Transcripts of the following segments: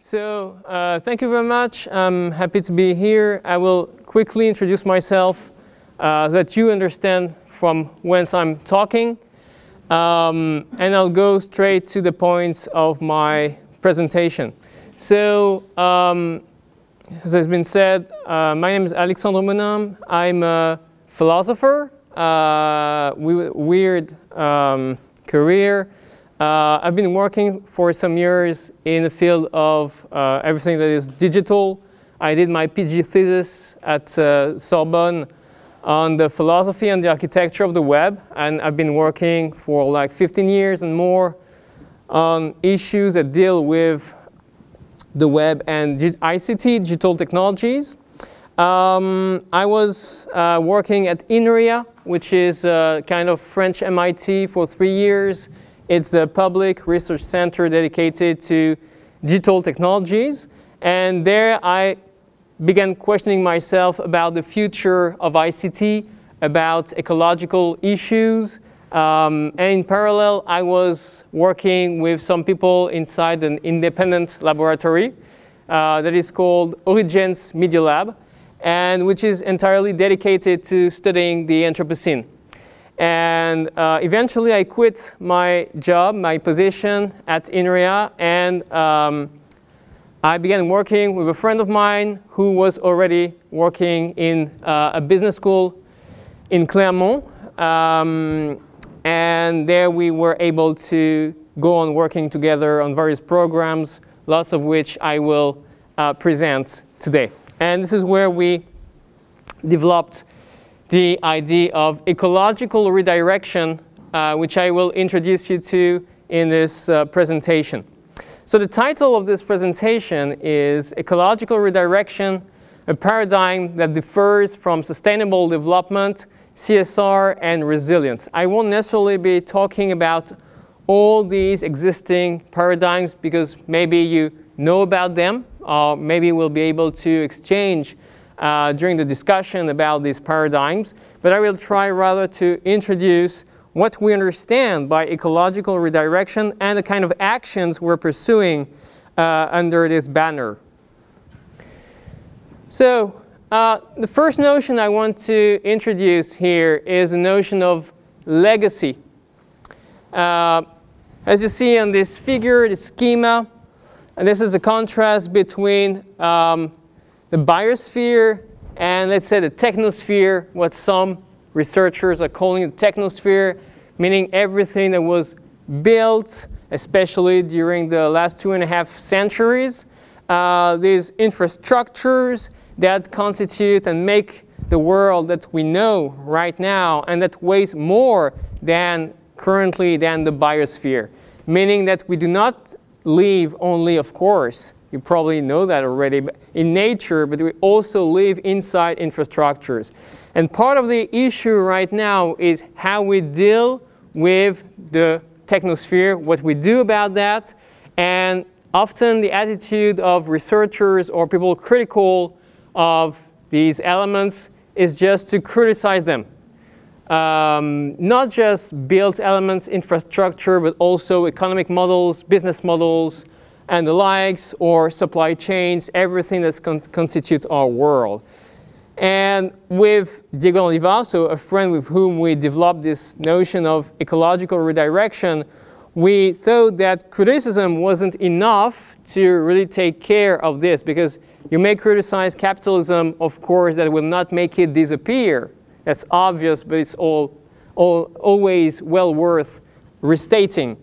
So uh, thank you very much. I'm happy to be here. I will quickly introduce myself uh, that you understand from whence I'm talking. Um, and I'll go straight to the points of my presentation. So, um, as has been said, uh, my name is Alexandre Monnin. I'm a philosopher, uh, weird um, career. Uh, I've been working for some years in the field of uh, everything that is digital. I did my PG thesis at uh, Sorbonne on the philosophy and the architecture of the web, and I've been working for like 15 years and more on issues that deal with the web and ICT, digital technologies. Um, I was uh, working at INRIA, which is a kind of French MIT for three years it's the public research center dedicated to digital technologies. And there I began questioning myself about the future of ICT, about ecological issues. Um, and in parallel, I was working with some people inside an independent laboratory uh, that is called Origens Media Lab, and which is entirely dedicated to studying the Anthropocene. And uh, eventually I quit my job, my position at INRIA, and um, I began working with a friend of mine who was already working in uh, a business school in Clermont. Um, and there we were able to go on working together on various programs, lots of which I will uh, present today. And this is where we developed the idea of ecological redirection, uh, which I will introduce you to in this uh, presentation. So the title of this presentation is Ecological Redirection, a paradigm that differs from sustainable development, CSR, and resilience. I won't necessarily be talking about all these existing paradigms because maybe you know about them, or maybe we'll be able to exchange uh, during the discussion about these paradigms, but I will try rather to introduce what we understand by ecological redirection and the kind of actions we're pursuing uh, under this banner. So uh, the first notion I want to introduce here is the notion of legacy. Uh, as you see on this figure, the schema, and this is a contrast between um, the biosphere and let's say the technosphere, what some researchers are calling the technosphere, meaning everything that was built, especially during the last two and a half centuries. Uh, these infrastructures that constitute and make the world that we know right now and that weighs more than currently than the biosphere, meaning that we do not live only, of course, you probably know that already, in nature, but we also live inside infrastructures. And part of the issue right now is how we deal with the technosphere, what we do about that, and often the attitude of researchers or people critical of these elements is just to criticize them. Um, not just built elements, infrastructure, but also economic models, business models, and the likes, or supply chains, everything that con constitutes our world. And with Diego Oliva, a friend with whom we developed this notion of ecological redirection, we thought that criticism wasn't enough to really take care of this because you may criticize capitalism, of course, that will not make it disappear. That's obvious, but it's all, all always well worth restating.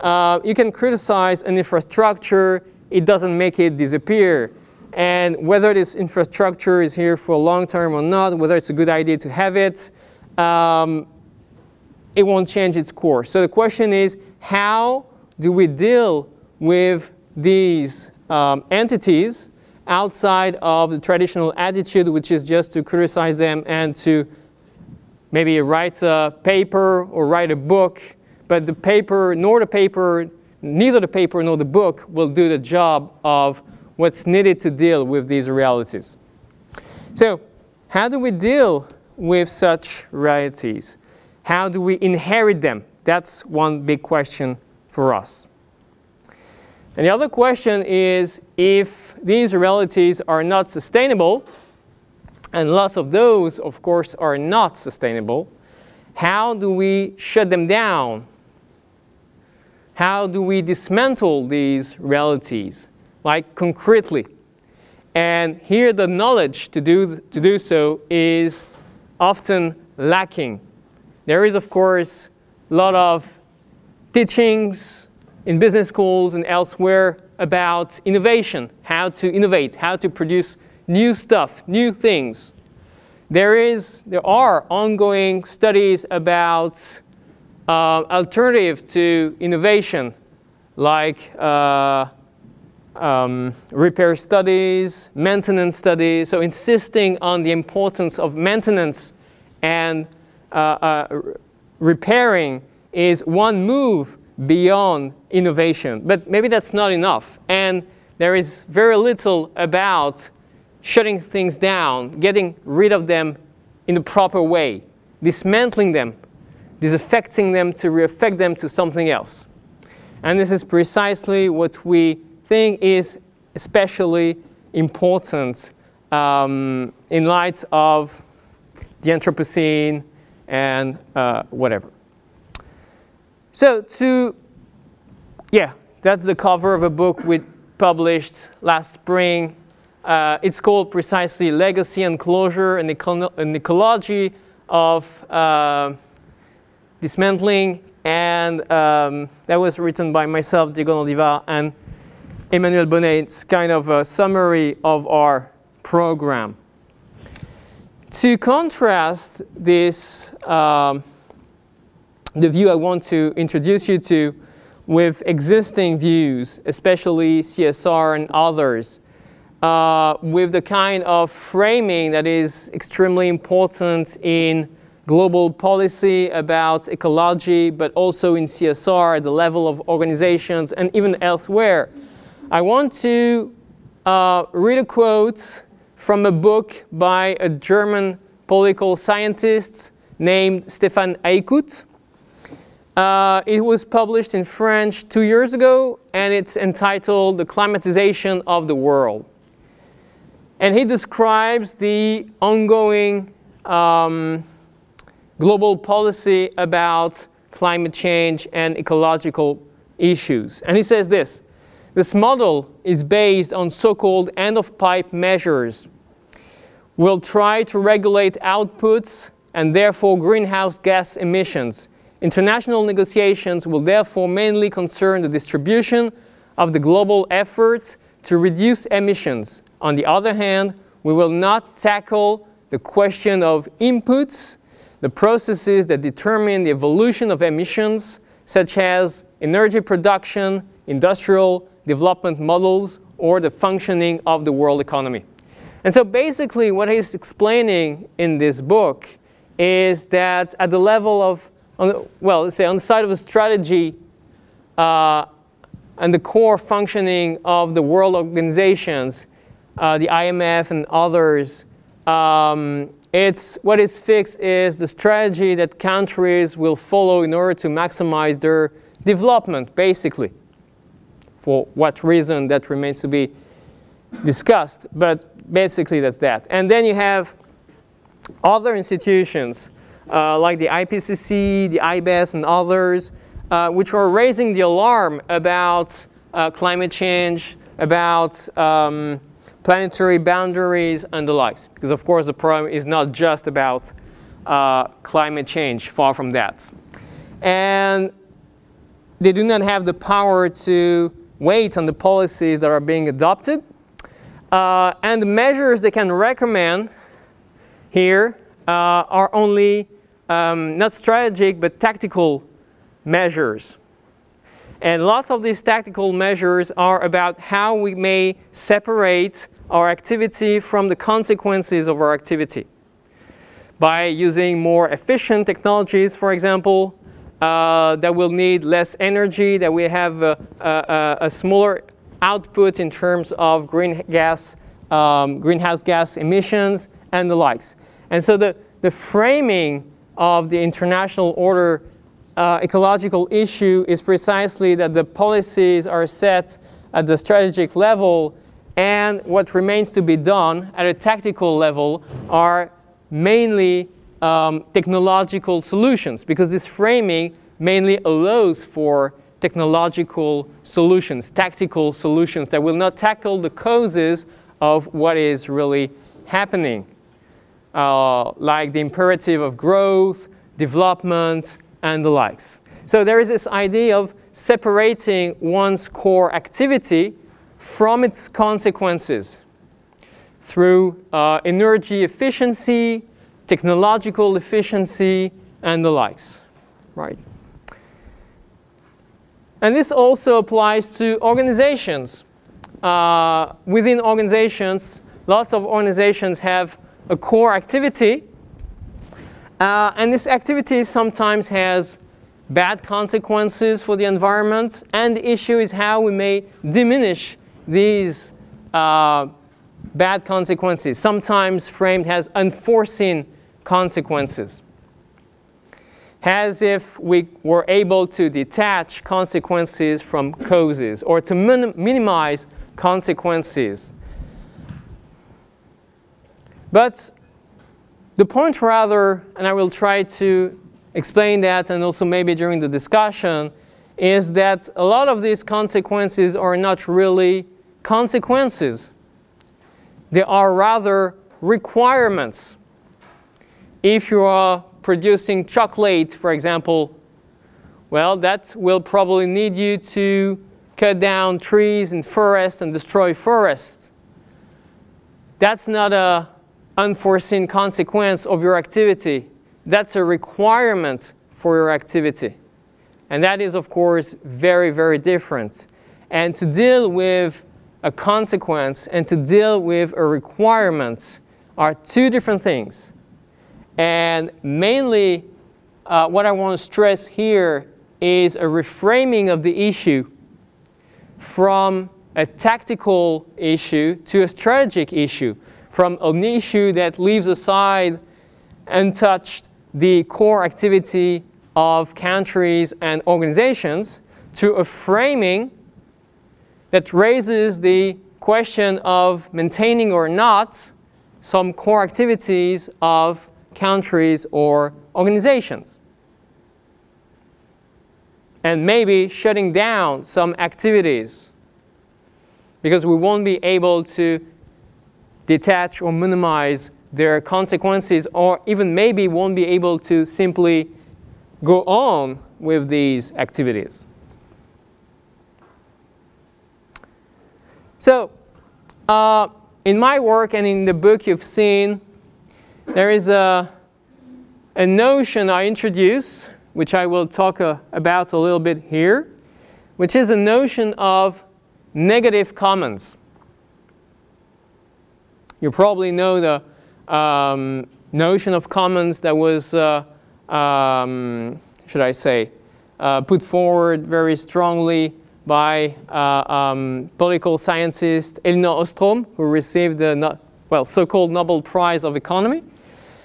Uh, you can criticize an infrastructure, it doesn't make it disappear. And whether this infrastructure is here for a long term or not, whether it's a good idea to have it, um, it won't change its course. So the question is, how do we deal with these um, entities outside of the traditional attitude, which is just to criticize them and to maybe write a paper or write a book but the paper, nor the paper, neither the paper nor the book will do the job of what's needed to deal with these realities. So how do we deal with such realities? How do we inherit them? That's one big question for us. And the other question is if these realities are not sustainable, and lots of those, of course, are not sustainable, how do we shut them down? How do we dismantle these realities, like concretely? And here the knowledge to do, to do so is often lacking. There is, of course, a lot of teachings in business schools and elsewhere about innovation, how to innovate, how to produce new stuff, new things. There, is, there are ongoing studies about uh, alternative to innovation, like uh, um, repair studies, maintenance studies, so insisting on the importance of maintenance and uh, uh, repairing is one move beyond innovation. But maybe that's not enough. And there is very little about shutting things down, getting rid of them in the proper way, dismantling them, disaffecting them to reaffect them to something else. And this is precisely what we think is especially important um, in light of the Anthropocene and uh, whatever. So to, yeah, that's the cover of a book we published last spring uh, it's called precisely Legacy and Closure, an, eco an ecology of uh, dismantling. And um, that was written by myself, Diego Landivar, and Emmanuel Bonnet. It's kind of a summary of our program. To contrast this, um, the view I want to introduce you to with existing views, especially CSR and others, uh, with the kind of framing that is extremely important in global policy about ecology, but also in CSR the level of organizations and even elsewhere. I want to uh, read a quote from a book by a German political scientist named Stefan Aykut. Uh, it was published in French two years ago, and it's entitled The Climatization of the World. And he describes the ongoing um, global policy about climate change and ecological issues. And he says this, this model is based on so-called end-of-pipe measures. We'll try to regulate outputs and therefore greenhouse gas emissions. International negotiations will therefore mainly concern the distribution of the global efforts to reduce emissions on the other hand, we will not tackle the question of inputs, the processes that determine the evolution of emissions, such as energy production, industrial development models, or the functioning of the world economy. And so basically what he's explaining in this book is that at the level of, the, well, let's say on the side of a strategy uh, and the core functioning of the world organizations, uh, the IMF and others, um, it's, what is fixed is the strategy that countries will follow in order to maximize their development, basically. For what reason, that remains to be discussed, but basically that's that. And then you have other institutions uh, like the IPCC, the IPBES, and others, uh, which are raising the alarm about uh, climate change, about um, planetary boundaries and the likes. Because of course the problem is not just about uh, climate change, far from that. And they do not have the power to wait on the policies that are being adopted. Uh, and the measures they can recommend here uh, are only um, not strategic but tactical measures. And lots of these tactical measures are about how we may separate our activity from the consequences of our activity. By using more efficient technologies, for example, uh, that will need less energy, that we have a, a, a smaller output in terms of green gas, um, greenhouse gas emissions and the likes. And so the, the framing of the international order uh, ecological issue is precisely that the policies are set at the strategic level and what remains to be done at a tactical level are mainly um, technological solutions because this framing mainly allows for technological solutions, tactical solutions that will not tackle the causes of what is really happening, uh, like the imperative of growth, development, and the likes. So there is this idea of separating one's core activity from its consequences through uh, energy efficiency, technological efficiency, and the likes, right? And this also applies to organizations. Uh, within organizations, lots of organizations have a core activity, uh, and this activity sometimes has bad consequences for the environment, and the issue is how we may diminish these uh, bad consequences, sometimes framed as unforeseen consequences. As if we were able to detach consequences from causes or to min minimize consequences. But the point rather, and I will try to explain that and also maybe during the discussion, is that a lot of these consequences are not really consequences. They are rather requirements. If you are producing chocolate, for example, well, that will probably need you to cut down trees and forests and destroy forests. That's not an unforeseen consequence of your activity. That's a requirement for your activity. And that is, of course, very, very different. And to deal with a consequence and to deal with a requirement are two different things. And mainly, uh, what I want to stress here is a reframing of the issue from a tactical issue to a strategic issue, from an issue that leaves aside untouched the core activity of countries and organizations to a framing that raises the question of maintaining or not some core activities of countries or organizations. And maybe shutting down some activities because we won't be able to detach or minimize their consequences or even maybe won't be able to simply go on with these activities. So uh, in my work and in the book you've seen, there is a, a notion I introduce, which I will talk uh, about a little bit here, which is a notion of negative commons. You probably know the um, notion of commons that was, uh, um, should I say, uh, put forward very strongly by uh, um, political scientist Elinor Ostrom, who received the no well, so-called Nobel Prize of Economy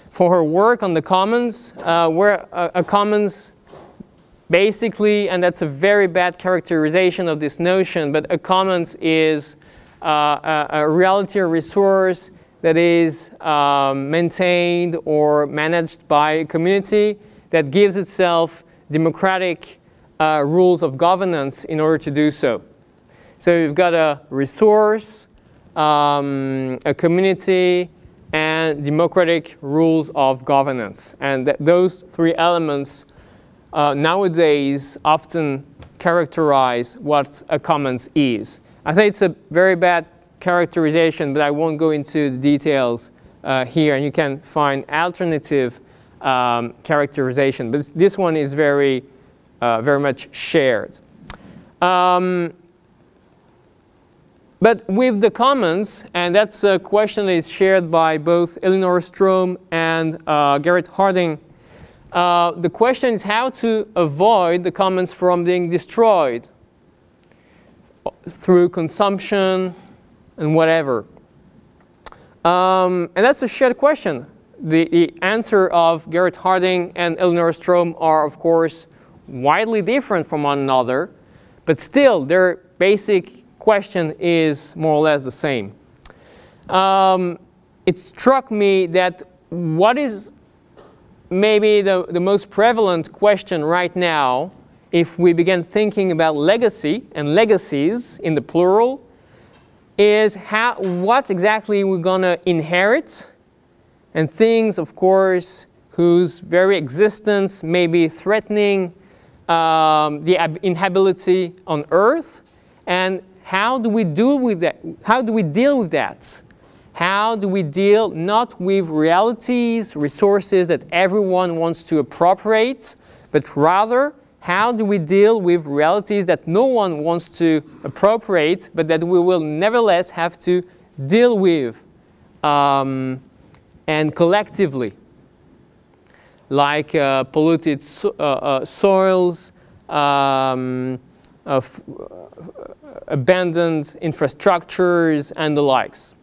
for her work on the commons, uh, where a, a commons basically, and that's a very bad characterization of this notion, but a commons is uh, a, a, reality or resource that is um, maintained or managed by a community that gives itself democratic uh, rules of governance in order to do so. So you've got a resource, um, a community, and democratic rules of governance. And th those three elements uh, nowadays often characterize what a commons is. I think it's a very bad characterization, but I won't go into the details uh, here, and you can find alternative um, characterization. But this one is very, uh, very much shared. Um, but with the commons, and that's a question that is shared by both Elinor Ostrom and uh, Garrett Hardin, uh, the question is how to avoid the commons from being destroyed through consumption, and whatever? Um, and that's a shared question. The, the, answer of Garrett Hardin and Elinor Ostrom are, of course, widely different from one another, but still their basic question is more or less the same. Um, it struck me that what is maybe the, the most prevalent question right now if we begin thinking about legacy and legacies in the plural is how, what exactly we're going to inherit and things, of course, whose very existence may be threatening um, the inhabitability on Earth, and how do we deal with that? How do we deal with that? How do we deal not with realities, resources that everyone wants to appropriate, but rather how do we deal with realities that no one wants to appropriate, but that we will nevertheless have to deal with um, and collectively? Like uh, polluted so, uh, uh, soils, um, abandoned infrastructures, and the likes.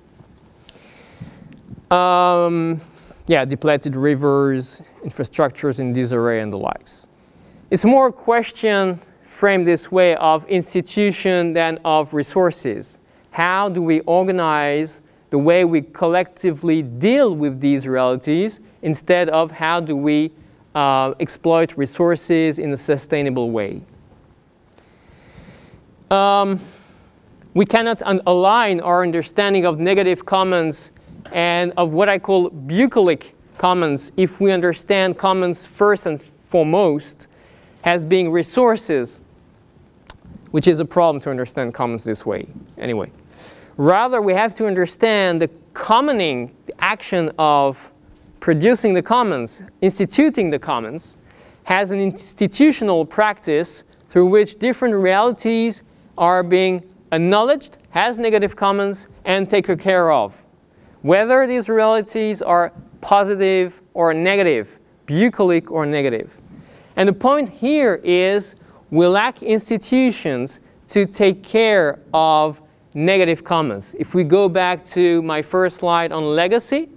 Um, yeah, depleted rivers, infrastructures in disarray, and the likes. It's more a question framed this way of institution than of resources. How do we organize the way we collectively deal with these realities instead of how do we uh, exploit resources in a sustainable way? Um, we cannot align our understanding of negative commons and of what I call bucolic commons if we understand commons first and foremost as being resources, which is a problem to understand commons this way anyway. Rather, we have to understand the commoning, the action of producing the commons, instituting the commons, has an institutional practice through which different realities are being acknowledged has negative commons and taken care of whether these realities are positive or negative, bucolic or negative. And the point here is we lack institutions to take care of negative commons. If we go back to my first slide on legacy,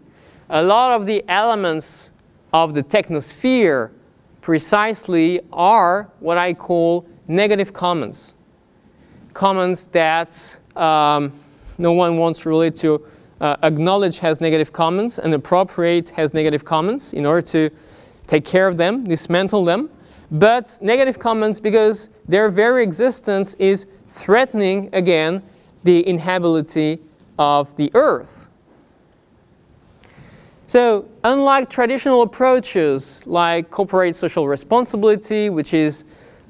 a lot of the elements of the technosphere precisely are what I call negative commons. Commons that um, no one wants really to uh, acknowledge has negative commons and appropriate has negative commons in order to take care of them, dismantle them. But negative commons because their very existence is threatening, again, the inhabitability of the earth. So unlike traditional approaches like corporate social responsibility, which is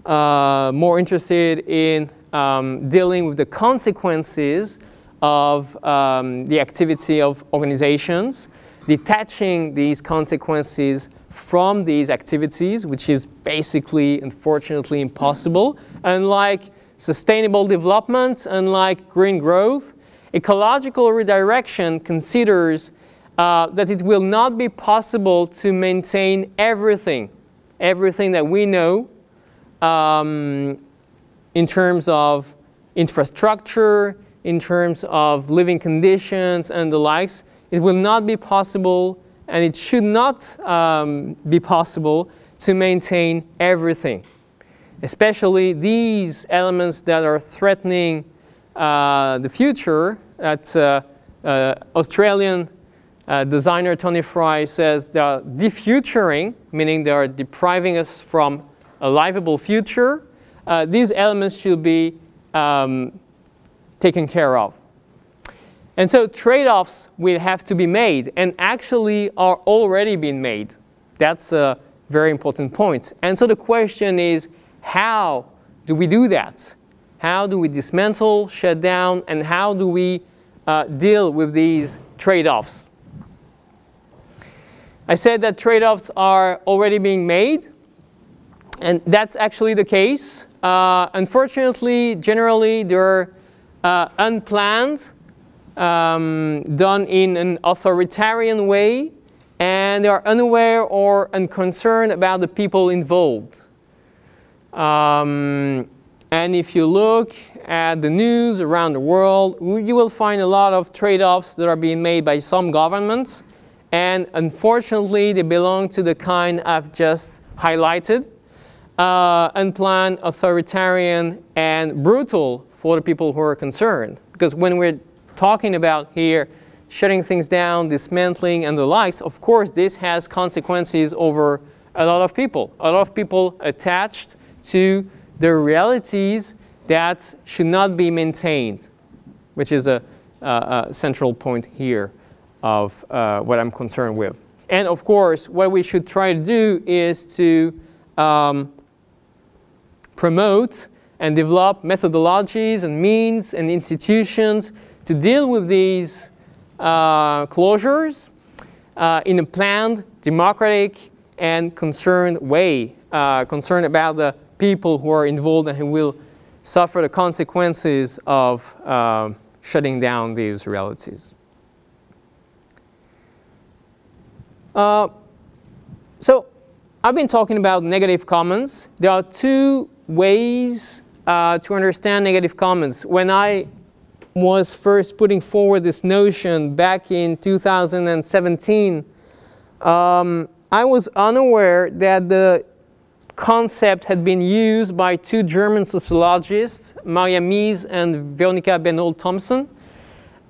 uh, more interested in um, dealing with the consequences of um, the activity of organizations, detaching these consequences from these activities, which is basically, unfortunately, impossible. Unlike sustainable development, unlike green growth, ecological redirection considers uh, that it will not be possible to maintain everything, everything that we know um, in terms of infrastructure, in terms of living conditions and the likes, it will not be possible and it should not um, be possible to maintain everything, especially these elements that are threatening uh, the future. That uh, uh, Australian uh, designer Tony Fry says they are defuturing, meaning they are depriving us from a livable future. Uh, these elements should be um, taken care of. And so trade-offs will have to be made and actually are already being made. That's a very important point. And so the question is, how do we do that? How do we dismantle, shut down, and how do we uh, deal with these trade-offs? I said that trade-offs are already being made, and that's actually the case. Uh, unfortunately, generally, they're uh, unplanned, um, done in an authoritarian way, and they are unaware or unconcerned about the people involved. Um, and if you look at the news around the world, you will find a lot of trade-offs that are being made by some governments. And unfortunately, they belong to the kind I've just highlighted. Uh, unplanned, authoritarian, and brutal for the people who are concerned. Because when we're talking about here shutting things down, dismantling, and the likes, of course, this has consequences over a lot of people. A lot of people attached to the realities that should not be maintained, which is a, a, central point here of uh, what I'm concerned with. And of course, what we should try to do is to um, promote and develop methodologies and means and institutions to deal with these uh, closures uh, in a planned, democratic, and concerned way, uh, concerned about the people who are involved and who will suffer the consequences of uh, shutting down these realities. Uh, so I've been talking about negative commons. There are two ways uh, to understand negative commons. When I was first putting forward this notion back in 2017, um, I was unaware that the concept had been used by two German sociologists, Maria Mies and Veronika Bennholdt-Thomsen.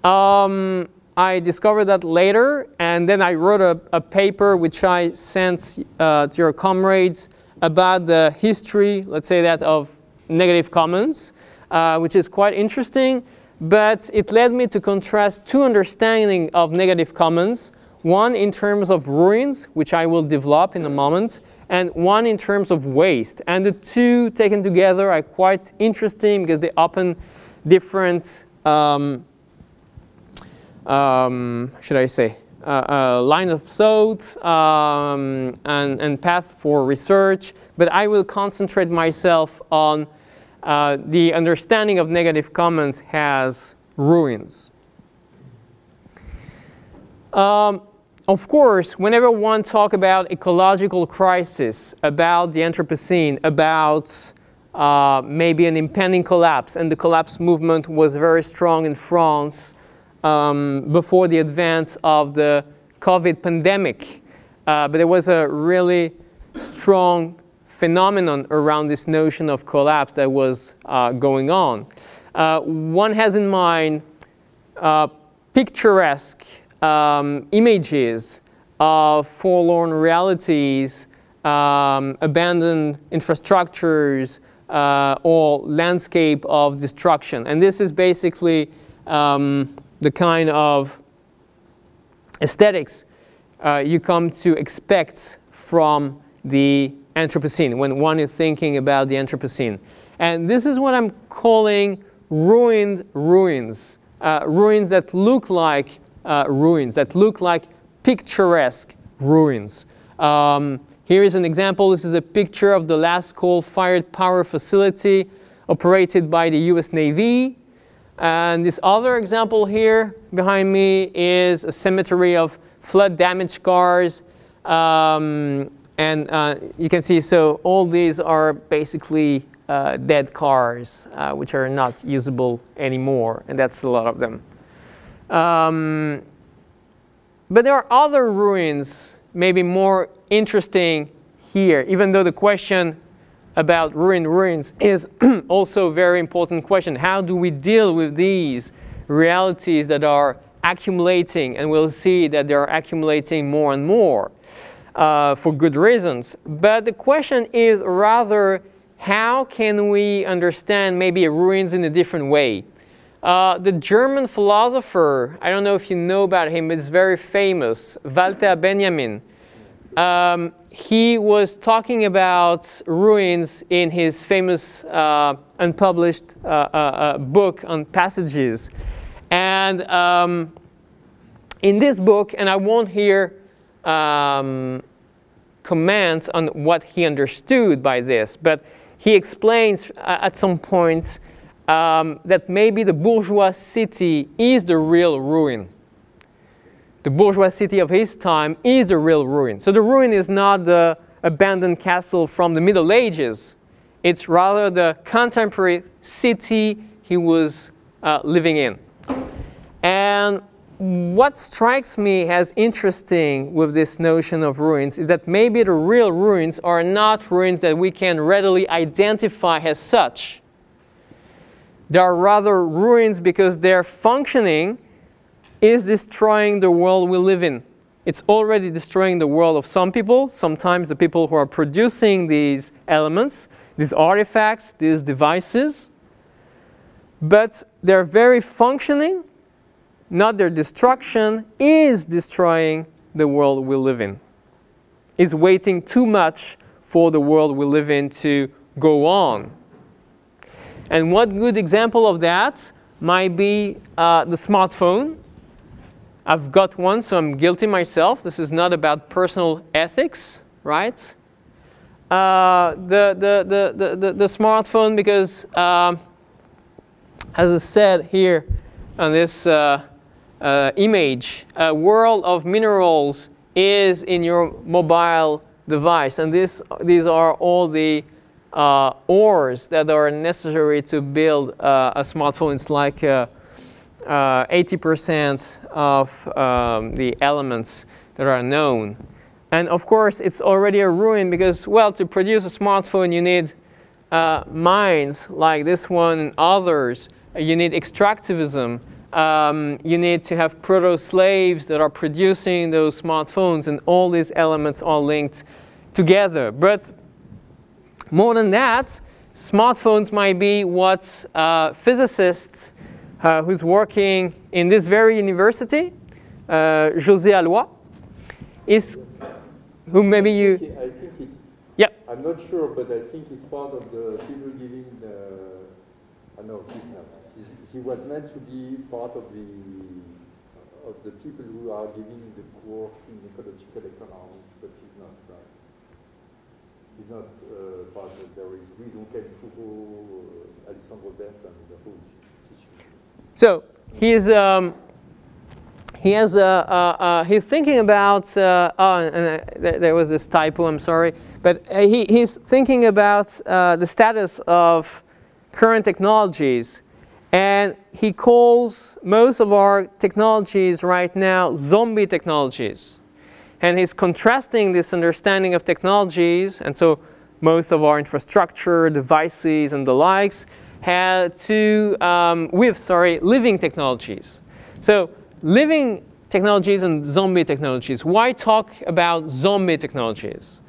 Um, I discovered that later, and then I wrote a, a paper which I sent uh, to your comrades about the history, let's say that, of negative commons, uh, which is quite interesting. But it led me to contrast two understandings of negative commons, one in terms of ruins, which I will develop in a moment, and one in terms of waste. And the two taken together are quite interesting because they open different um, um, should I say, uh, uh, line of thought um, and, and path for research, but I will concentrate myself on uh, the understanding of negative commons has ruins. Um, of course, whenever one talk about ecological crisis, about the Anthropocene, about uh, maybe an impending collapse, and the collapse movement was very strong in France um, before the advance of the COVID pandemic. Uh, but there was a really strong phenomenon around this notion of collapse that was uh, going on. Uh, one has in mind uh, picturesque um, images of forlorn realities, um, abandoned infrastructures, uh, or landscape of destruction. And this is basically um, the kind of aesthetics uh, you come to expect from the Anthropocene when one is thinking about the Anthropocene. And this is what I'm calling ruined ruins, uh, ruins that look like uh, ruins, that look like picturesque ruins. Um, here is an example. This is a picture of the last coal-fired power facility operated by the US Navy. And this other example here behind me is a cemetery of flood damaged cars. Um, and uh, you can see, so all these are basically uh, dead cars, uh, which are not usable anymore, and that's a lot of them. Um, but there are other ruins, maybe more interesting here, even though the question about ruined ruins is also a very important question. How do we deal with these realities that are accumulating? And we'll see that they're accumulating more and more uh, for good reasons. But the question is rather, how can we understand maybe ruins in a different way? Uh, the German philosopher, I don't know if you know about him, it's very famous, Walter Benjamin. Um, he was talking about ruins in his famous uh, unpublished uh, uh, uh, book on passages. And um, in this book, and I won't hear um, comments on what he understood by this, but he explains uh, at some points um, that maybe the bourgeois city is the real ruin the bourgeois city of his time is the real ruin. So the ruin is not the abandoned castle from the Middle Ages. It's rather the contemporary city he was uh, living in. And what strikes me as interesting with this notion of ruins is that maybe the real ruins are not ruins that we can readily identify as such. They are rather ruins because their functioning is destroying the world we live in. It's already destroying the world of some people, sometimes the people who are producing these elements, these artifacts, these devices. But their very functioning, not their destruction, is destroying the world we live in. Is waiting too much for the world we live in to go on. And what good example of that might be uh, the smartphone. I've got one, so I'm guilty myself. This is not about personal ethics, right? Uh, the, the, the, the, the, smartphone, because um, as I said here on this uh, uh, image, a world of minerals is in your mobile device. And this, these are all the uh, ores that are necessary to build uh, a smartphone. It's like 80% uh, of um, the elements that are known. And of course, it's already a ruin because, well, to produce a smartphone, you need uh, mines like this one and others. You need extractivism. Um, you need to have proto-slaves that are producing those smartphones, and all these elements are linked together. But more than that, smartphones might be what uh, physicists uh, who's working in this very university, uh, José Halloy, is who maybe you. I think it, yeah. I'm not sure, but I think he's part of the people giving the. I know he's not. He's, he was meant to be part of the of the people who are giving the course in ecological economics, but he's not right. He's not uh, there is uh, Berta, and the whole so he is um, he has a, uh, he's thinking about uh, oh and uh, there was this typo I'm sorry. But uh, he, he's thinking about uh, the status of current technologies. And he calls most of our technologies right now zombie technologies and he's contrasting this understanding of technologies and so most of our infrastructure devices and the likes had to, um, with, sorry, living technologies. So living technologies and zombie technologies. Why talk about zombie technologies?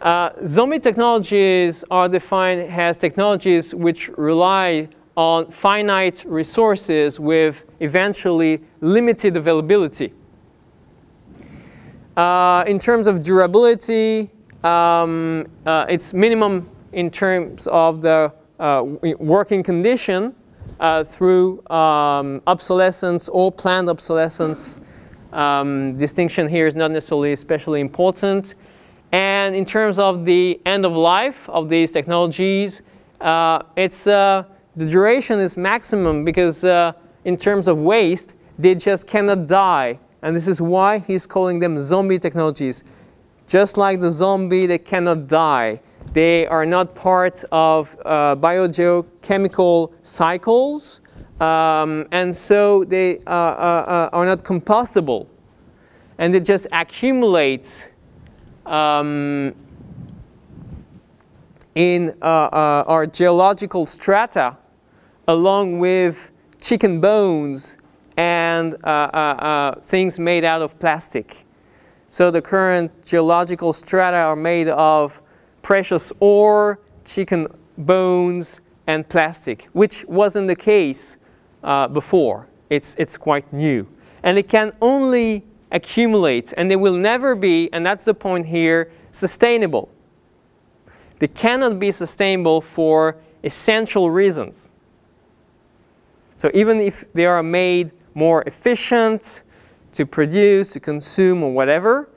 Uh, zombie technologies are defined as technologies which rely on finite resources with eventually limited availability. Uh, in terms of durability, um, uh, it's minimum in terms of the uh, working condition uh, through um, obsolescence or planned obsolescence. Um, distinction here is not necessarily especially important. And in terms of the end of life of these technologies, uh, it's, the duration is maximum because in terms of waste, they just cannot die. And this is why he's calling them zombie technologies. Just like the zombie, they cannot die. They are not part of uh, biogeochemical cycles, um, and so they uh, uh, uh, are not compostable. And they just accumulate um, in uh, uh, our geological strata along with chicken bones and uh, uh, uh, things made out of plastic. So the current geological strata are made of precious ore, chicken bones, and plastic, which wasn't the case uh, before. It's, it's quite new. And it can only accumulate, and they will never be, and that's the point here, sustainable. They cannot be sustainable for essential reasons. So even if they are made more efficient to produce, to consume, or whatever,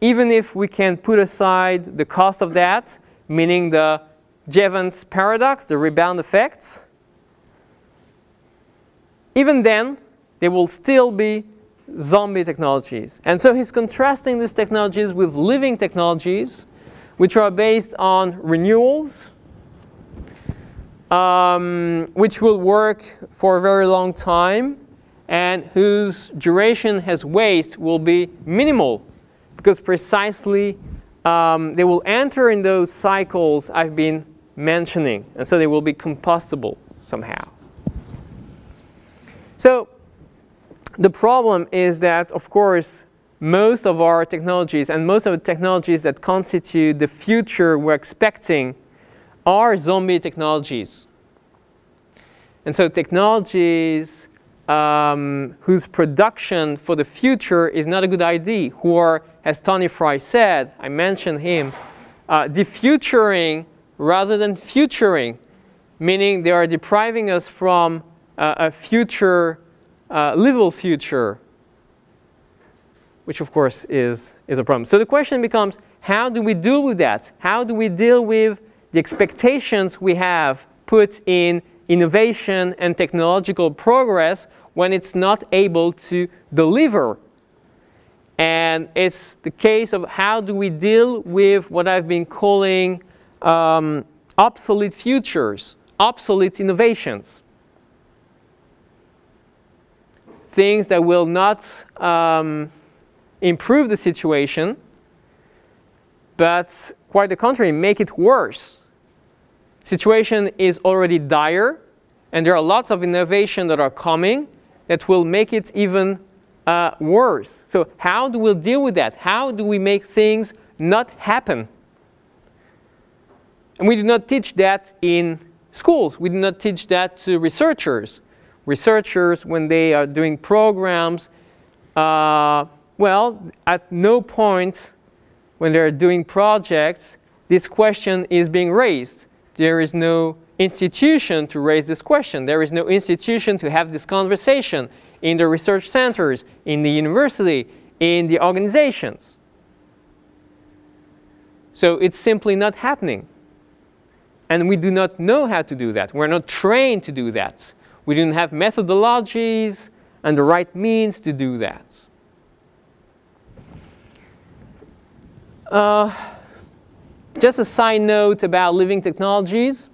even if we can put aside the cost of that, meaning the Jevons paradox, the rebound effects, even then, there will still be zombie technologies. And so he's contrasting these technologies with living technologies, which are based on renewals, um, which will work for a very long time, and whose duration as waste will be minimal because precisely um, they will enter in those cycles I've been mentioning, and so they will be combustible somehow. So the problem is that, of course, most of our technologies and most of the technologies that constitute the future we're expecting are zombie technologies. And so technologies um, whose production for the future is not a good idea, who are, as Tony Fry said, I mentioned him, uh, defuturing rather than futuring, meaning they are depriving us from uh, a future, uh, livable future, which of course is, is a problem. So the question becomes, how do we deal with that? How do we deal with the expectations we have put in innovation and technological progress when it's not able to deliver. And it's the case of how do we deal with what I've been calling um, obsolete futures, obsolete innovations. Things that will not um, improve the situation, but quite the contrary, make it worse situation is already dire, and there are lots of innovation that are coming that will make it even uh, worse. So how do we deal with that? How do we make things not happen? And we do not teach that in schools. We do not teach that to researchers. Researchers, when they are doing programs, uh, well, at no point when they're doing projects, this question is being raised there is no institution to raise this question. There is no institution to have this conversation in the research centers, in the university, in the organizations. So it's simply not happening. And we do not know how to do that. We're not trained to do that. We don't have methodologies and the right means to do that. Uh, just a side note about living technologies.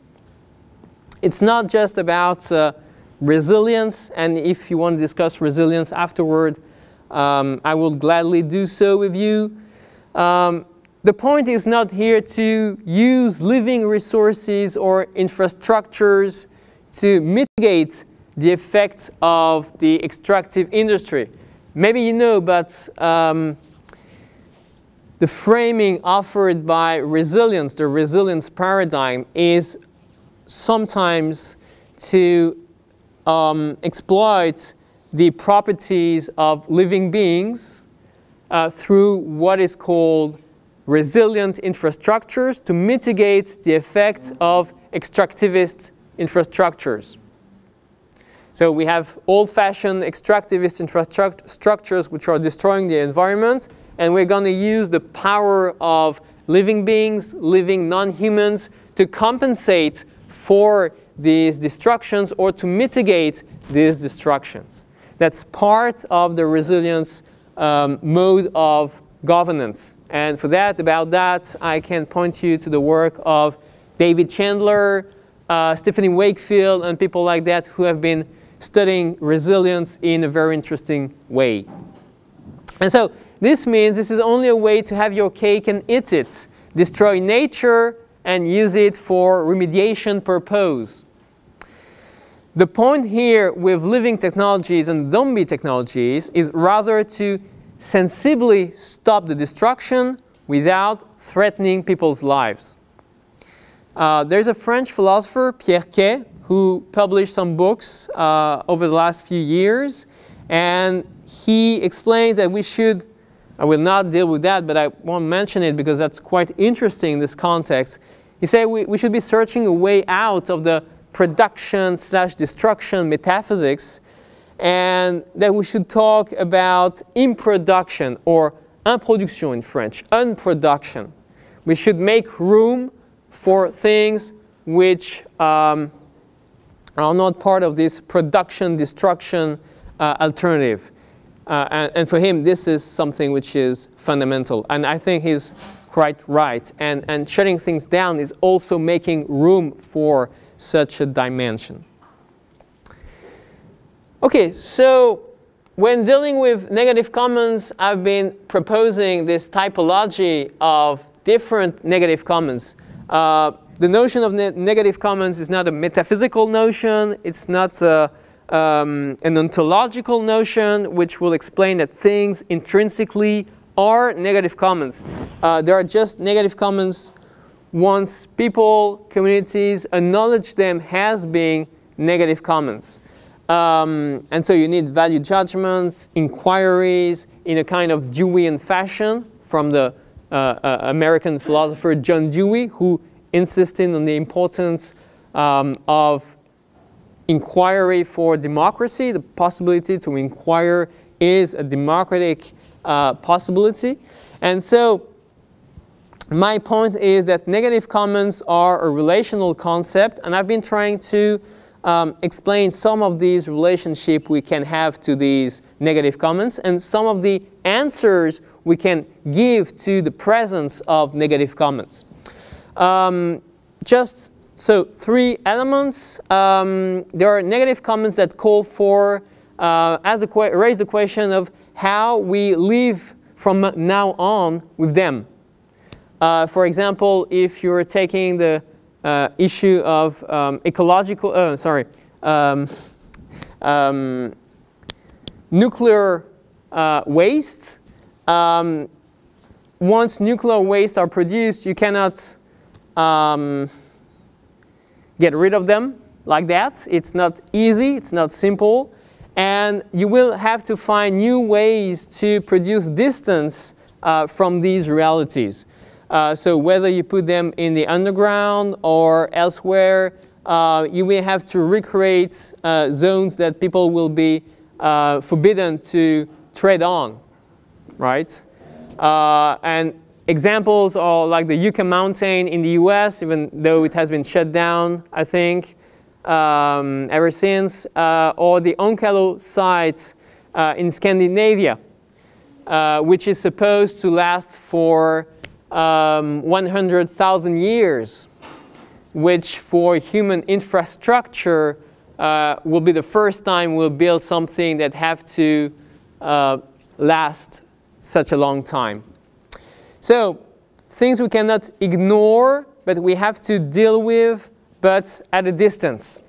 It's not just about uh, resilience, and if you want to discuss resilience afterward, um, I will gladly do so with you. Um, the point is not here to use living resources or infrastructures to mitigate the effects of the extractive industry. Maybe you know, but um, the framing offered by resilience, the resilience paradigm, is sometimes to um, exploit the properties of living beings uh, through what is called resilient infrastructures to mitigate the effect of extractivist infrastructures. So we have old-fashioned extractivist infrastructures which are destroying the environment and we're going to use the power of living beings, living non-humans, to compensate for these destructions or to mitigate these destructions. That's part of the resilience um, mode of governance. And for that, about that, I can point you to the work of David Chandler, uh, Stephanie Wakefield, and people like that who have been studying resilience in a very interesting way. And so this means this is only a way to have your cake and eat it. Destroy nature and use it for remediation purpose. The point here with living technologies and zombie technologies is rather to sensibly stop the destruction without threatening people's lives. Uh, there's a French philosopher, Pierre Caye, who published some books uh, over the last few years, and he explains that we should I will not deal with that, but I want to mention it because that's quite interesting in this context. He said we, we should be searching a way out of the production slash destruction metaphysics and that we should talk about improduction or improduction in French, unproduction. We should make room for things which um, are not part of this production destruction uh, alternative. Uh, and, and, for him, this is something which is fundamental. And I think he's quite right. And, and shutting things down is also making room for such a dimension. Okay, so when dealing with negative commons, I've been proposing this typology of different negative commons. Uh, the notion of ne negative commons is not a metaphysical notion. It's not a, um, an ontological notion which will explain that things intrinsically are negative commons. Uh, there are just negative commons once people, communities acknowledge them as being negative commons. Um, and so you need value judgments, inquiries in a kind of Deweyan fashion from the uh, uh, American philosopher John Dewey, who insisted on the importance um, of inquiry for democracy. The possibility to inquire is a democratic uh, possibility. And so my point is that negative commons are a relational concept, and I've been trying to um, explain some of these relationship we can have to these negative commons and some of the answers we can give to the presence of negative commons. Um, just so three elements. Um, there are negative commons that call for, uh, as the raise the question of how we live from now on with them. Uh, for example, if you're taking the uh, issue of um, ecological, uh, sorry, um, um, nuclear uh, waste, um, once nuclear waste are produced, you cannot um, get rid of them like that. It's not easy, it's not simple, and you will have to find new ways to produce distance uh, from these realities. Uh, so whether you put them in the underground or elsewhere, uh, you may have to recreate uh, zones that people will be uh, forbidden to tread on, right? Uh, and examples are like the Yucca Mountain in the US, even though it has been shut down, I think, um, ever since, uh, or the Onkalo site in Scandinavia, which is supposed to last for um, 100,000 years, which for human infrastructure uh, will be the first time we'll build something that have to uh, last such a long time. So things we cannot ignore, but we have to deal with, but at a distance.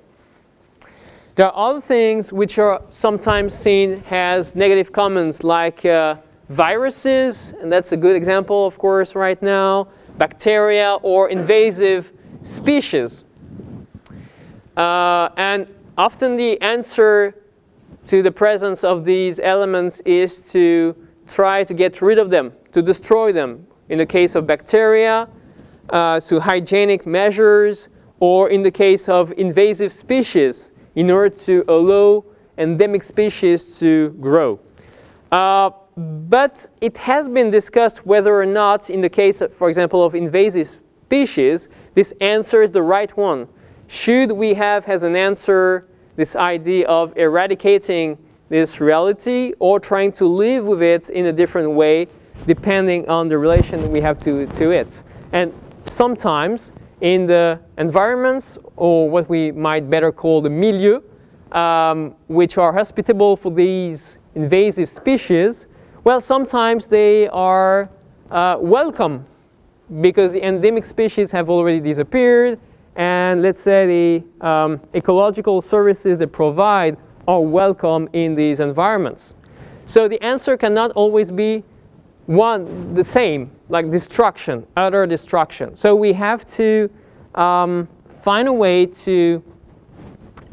There are other things which are sometimes seen as negative commons, like uh, viruses, and that's a good example, of course, right now, bacteria, or invasive species. Uh, and often the answer to the presence of these elements is to try to get rid of them, to destroy them. In the case of bacteria, uh, through hygienic measures, or in the case of invasive species, in order to allow endemic species to grow. Uh, but it has been discussed whether or not, in the case, of, for example, of invasive species, this answer is the right one. Should we have as an answer this idea of eradicating this reality or trying to live with it in a different way depending on the relation we have to, to it? And sometimes in the environments or what we might better call the milieu, um, which are hospitable for these invasive species, well, sometimes they are uh, welcome because the endemic species have already disappeared and let's say the um, ecological services they provide are welcome in these environments. So the answer cannot always be one the same, like destruction, utter destruction. So we have to um, find a way to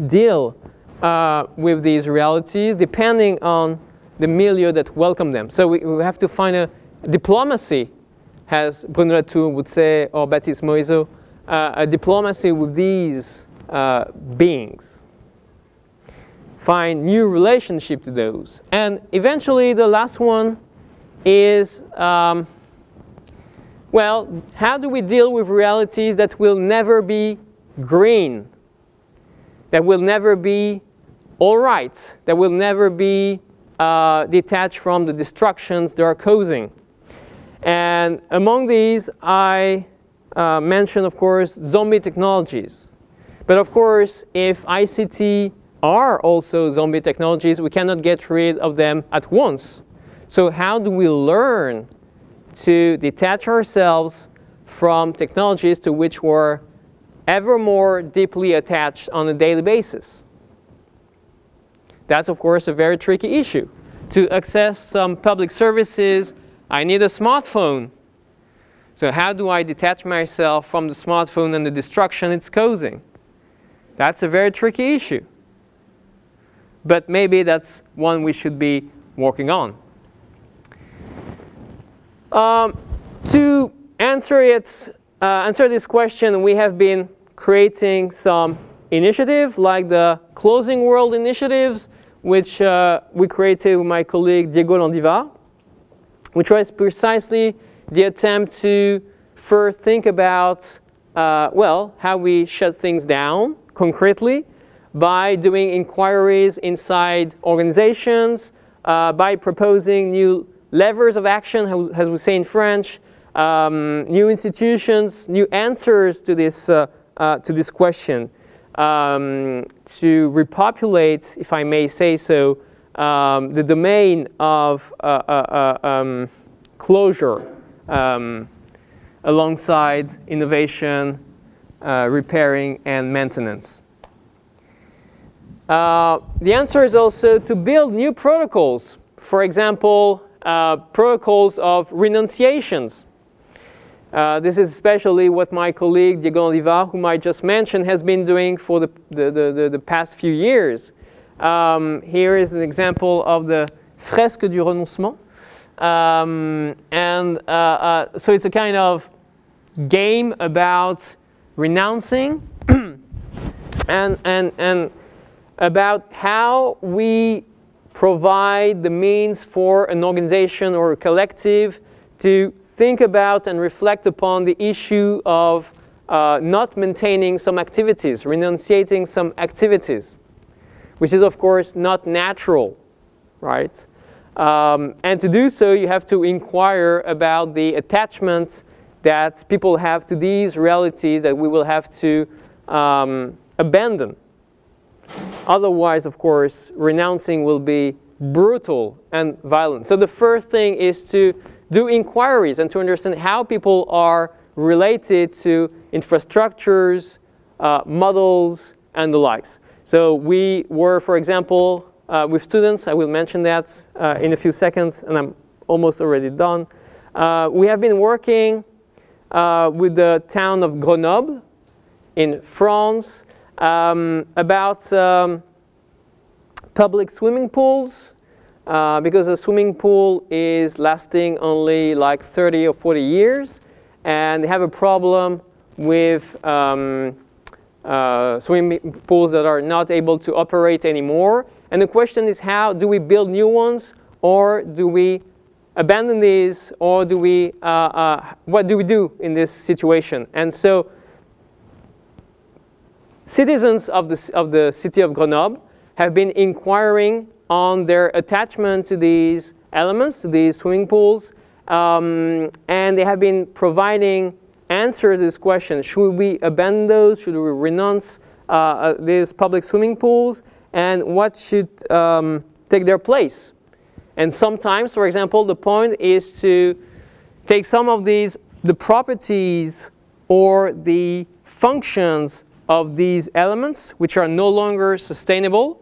deal uh, with these realities depending on the milieu that welcome them. So we, we have to find a diplomacy, as Bruno Latour would say, or Baptiste Morizot, uh, a diplomacy with these uh, beings. Find new relationship to those. And eventually the last one is, um, well, how do we deal with realities that will never be green, that will never be all right, that will never be uh, detached from the destructions they are causing. And among these, I uh, mention, of course, zombie technologies. But of course, if ICT are also zombie technologies, we cannot get rid of them at once. So how do we learn to detach ourselves from technologies to which we're ever more deeply attached on a daily basis? That's, of course, a very tricky issue. To access some public services, I need a smartphone. So how do I detach myself from the smartphone and the destruction it's causing? That's a very tricky issue. But maybe that's one we should be working on. Um, to answer, it, uh, answer this question, we have been creating some initiative like the Closing World initiatives, which uh, we created with my colleague Diego Landivar, which was precisely the attempt to first think about, uh, well, how we shut things down concretely by doing inquiries inside organizations, uh, by proposing new levers of action, as we say in French, um, new institutions, new answers to this, uh, uh, to this question, um, to repopulate, if I may say so, um, the domain of uh, uh, uh um, closure um, alongside innovation, uh, repairing, and maintenance. the answer is also to build new protocols. For example, uh, protocols of renunciations. Uh, this is especially what my colleague Diego Landivar, whom I just mentioned, has been doing for the, the, the, the past few years. Um, here is an example of the fresque du renoncement. Um, and uh, uh, so it's a kind of game about renouncing and, and, and about how we provide the means for an organization or a collective to think about and reflect upon the issue of uh, not maintaining some activities, renunciating some activities, which is of course not natural, right? Um, and to do so, you have to inquire about the attachments that people have to these realities that we will have to um, abandon. Otherwise, of course, renouncing will be brutal and violent. So the first thing is to do inquiries and to understand how people are related to infrastructures, uh, models, and the likes. So we were, for example, uh, with students, I will mention that uh, in a few seconds, and I'm almost already done. Uh, we have been working uh, with the town of Grenoble in France um, about um, public swimming pools uh, because a swimming pool is lasting only like 30 or 40 years and they have a problem with um, uh, swimming pools that are not able to operate anymore. And the question is how do we build new ones or do we abandon these or do we, uh, uh what do we do in this situation? And so citizens of the, of the city of Grenoble have been inquiring on their attachment to these elements, to these swimming pools, um, and they have been providing answer to this question. Should we abandon those? Should we renounce uh, uh, these public swimming pools? And what should um, take their place? And sometimes, for example, the point is to take some of these, the properties or the functions of these elements, which are no longer sustainable,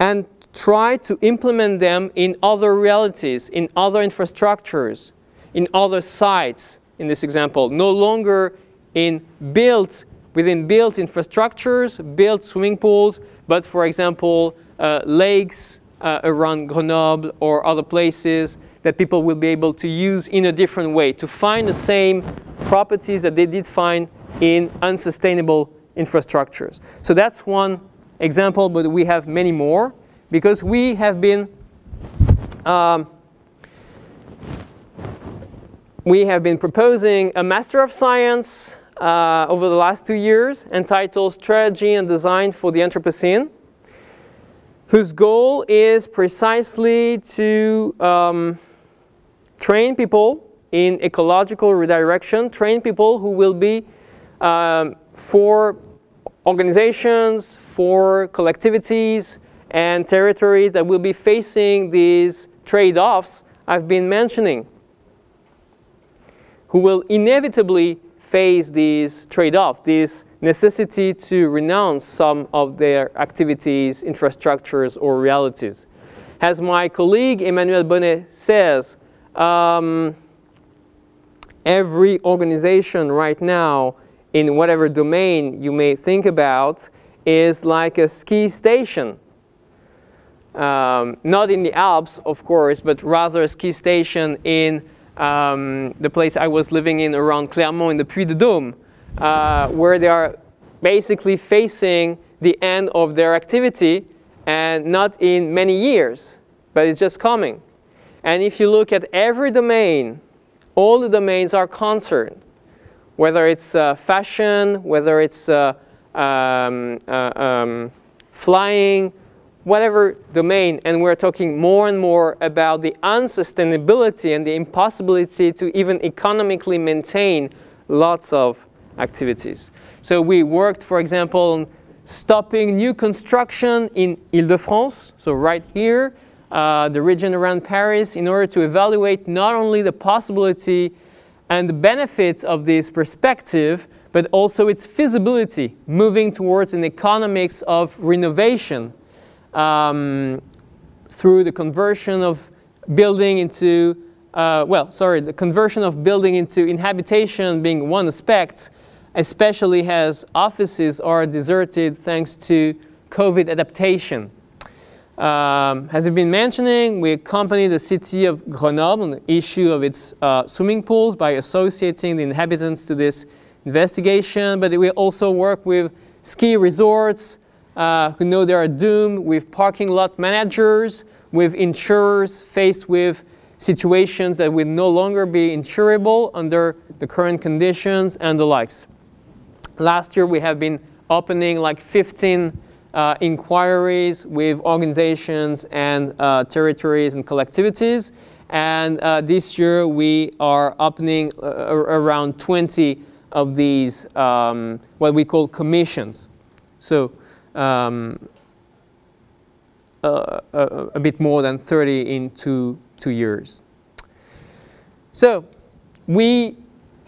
and try to implement them in other realities, in other infrastructures, in other sites, in this example, no longer in built, within built infrastructures, built swimming pools, but for example, uh, lakes uh, around Grenoble or other places that people will be able to use in a different way to find the same properties that they did find in unsustainable infrastructures. So that's one example, but we have many more because we have been um, we have been proposing a Master of Science uh, over the last two years entitled Strategy and Design for the Anthropocene, whose goal is precisely to um, train people in ecological redirection, train people who will be um, for organizations, for collectivities, and territories that will be facing these trade-offs I've been mentioning, who will inevitably face these trade-offs, this necessity to renounce some of their activities, infrastructures, or realities. As my colleague Emmanuel Bonnet says, um, every organization right now, in whatever domain you may think about, is like a ski station. Um, not in the Alps, of course, but rather a ski station in um, the place I was living in around Clermont in the Puy de Dôme, uh, where they are basically facing the end of their activity and not in many years, but it's just coming. And if you look at every domain, all the domains are concerned, whether it's uh, fashion, whether it's uh, um, uh, um, flying, whatever domain, and we're talking more and more about the unsustainability and the impossibility to even economically maintain lots of activities. So we worked, for example, on stopping new construction in Ile-de-France, so right here, uh, the region around Paris, in order to evaluate not only the possibility and the benefits of this perspective, but also its feasibility, moving towards an economics of renovation um, through the conversion of building into, uh, well, sorry, the conversion of building into inhabitation being one aspect, especially as offices are deserted thanks to COVID adaptation. Um, as I've been mentioning, we accompany the city of Grenoble on the issue of its uh, swimming pools by associating the inhabitants to this investigation, but we also work with ski resorts uh, who know they are doomed, with parking lot managers, with insurers faced with situations that will no longer be insurable under the current conditions and the likes. Last year we have been opening like 15 uh, inquiries with organizations and uh, territories and collectivities. And uh, this year we are opening uh, around 20 of these, um, what we call commissions. So um, uh, a, a, bit more than 30 in two, two years. So we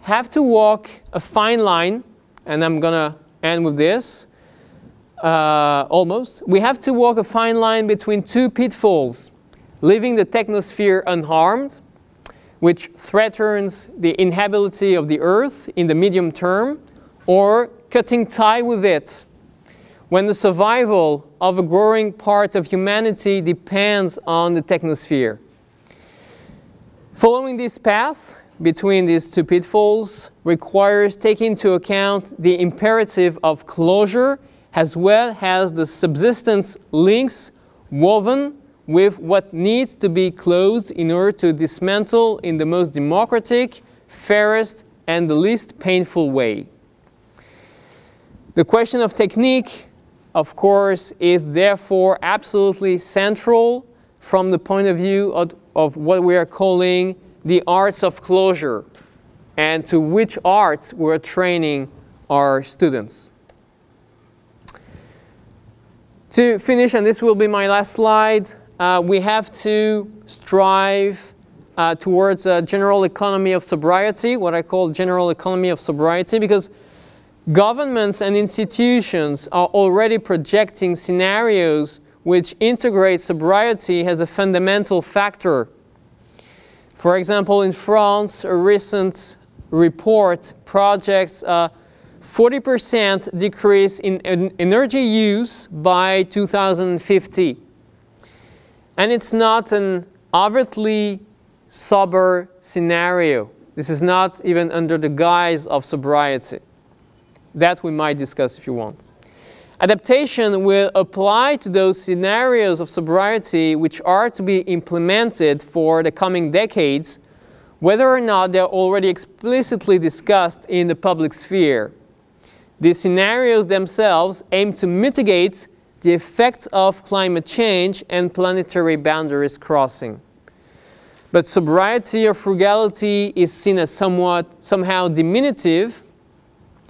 have to walk a fine line, and I'm going to end with this uh, almost, we have to walk a fine line between two pitfalls, leaving the technosphere unharmed, which threatens the inhabitability of the Earth in the medium term, or cutting tie with it, when the survival of a growing part of humanity depends on the technosphere. Following this path between these two pitfalls requires taking into account the imperative of closure as well as the subsistence links woven with what needs to be closed in order to dismantle in the most democratic, fairest, and the least painful way. The question of technique, of course, is therefore absolutely central from the point of view of, of what we are calling the arts of closure and to which arts we're training our students. To finish, and this will be my last slide, uh, we have to strive uh, towards a general economy of sobriety, what I call general economy of sobriety, because governments and institutions are already projecting scenarios which integrate sobriety as a fundamental factor. For example, in France, a recent report projects a 40% decrease in energy use by 2050. And it's not an overtly sober scenario. This is not even under the guise of sobriety. That we might discuss if you want. Adaptation will apply to those scenarios of sobriety which are to be implemented for the coming decades, whether or not they're already explicitly discussed in the public sphere. These scenarios themselves aim to mitigate the effects of climate change and planetary boundaries crossing. But sobriety or frugality is seen as somewhat somehow diminutive,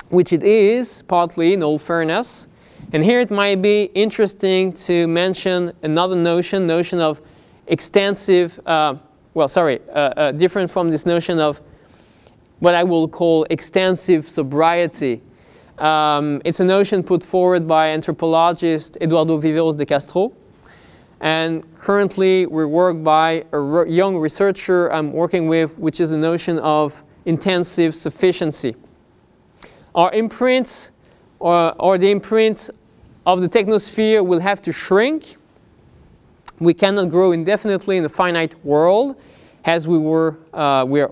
which it is, partly in all fairness. And here it might be interesting to mention another notion, notion of extensive, uh, well, sorry, uh, uh, different from this notion of what I will call extensive sobriety. Um, it's a notion put forward by anthropologist Eduardo Viveiros de Castro. And currently, we work by a re young researcher I'm working with, which is the notion of intensive sufficiency. Our imprint, or, or the imprint of the technosphere, will have to shrink. We cannot grow indefinitely in a finite world, as we were uh, we are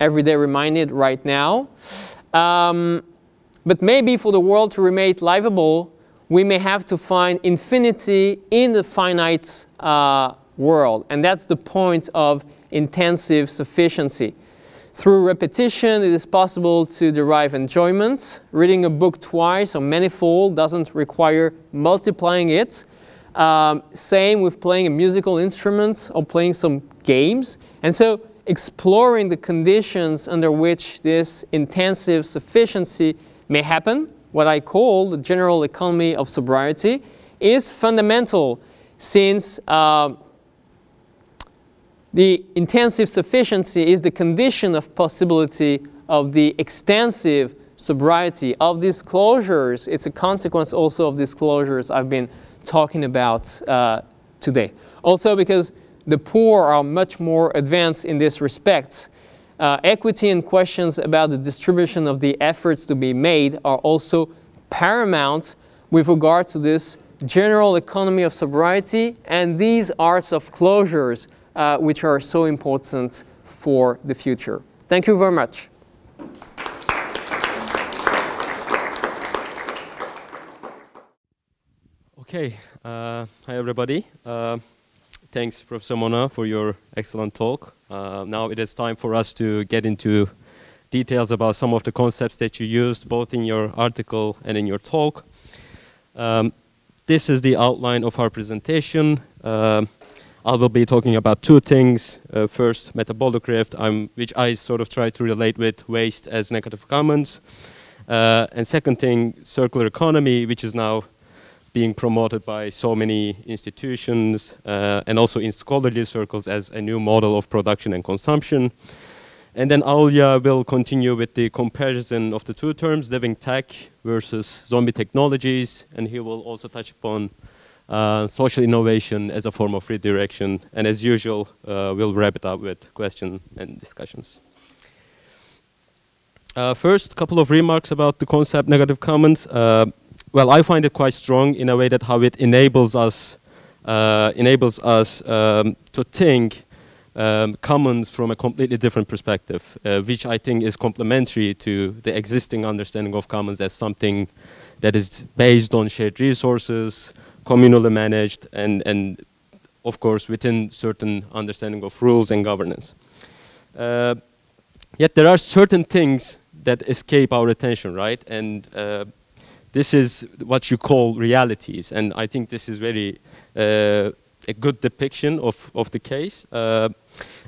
every day reminded right now. Um, but maybe for the world to remain livable, we may have to find infinity in the finite uh, world. And that's the point of intensive sufficiency. Through repetition, it is possible to derive enjoyment. Reading a book twice or manifold doesn't require multiplying it. Um, same with playing a musical instrument or playing some games. And so exploring the conditions under which this intensive sufficiency may happen, what I call the general economy of sobriety, is fundamental since uh, the intensive sufficiency is the condition of possibility of the extensive sobriety of disclosures. It's a consequence also of disclosures I've been talking about uh, today. Also because the poor are much more advanced in this respect. Uh, equity and questions about the distribution of the efforts to be made are also paramount with regard to this general economy of sobriety and these arts of closures, uh, which are so important for the future. Thank you very much. Okay, uh, hi everybody. Uh, Thanks, Professor Monnin, for your excellent talk. Uh, now it is time for us to get into details about some of the concepts that you used both in your article and in your talk. Um, this is the outline of our presentation. Uh, I will be talking about two things. Uh, first, metabolic rift, um, which I sort of try to relate with waste as negative commons. Uh, and second thing, circular economy, which is now being promoted by so many institutions uh, and also in scholarly circles as a new model of production and consumption. And then Aulia will continue with the comparison of the two terms, living tech versus zombie technologies, and he will also touch upon uh, social innovation as a form of redirection. And as usual, uh, we'll wrap it up with questions and discussions. Uh, first, a couple of remarks about the concept negative commons. Well, I find it quite strong in a way that how it enables us, uh, enables us um, to think um, commons from a completely different perspective, uh, which I think is complementary to the existing understanding of commons as something that is based on shared resources, communally managed, and, and of course within certain understanding of rules and governance. Uh, yet there are certain things that escape our attention, right? And uh, this is what you call realities. And I think this is very uh, a good depiction of, of the case. Uh,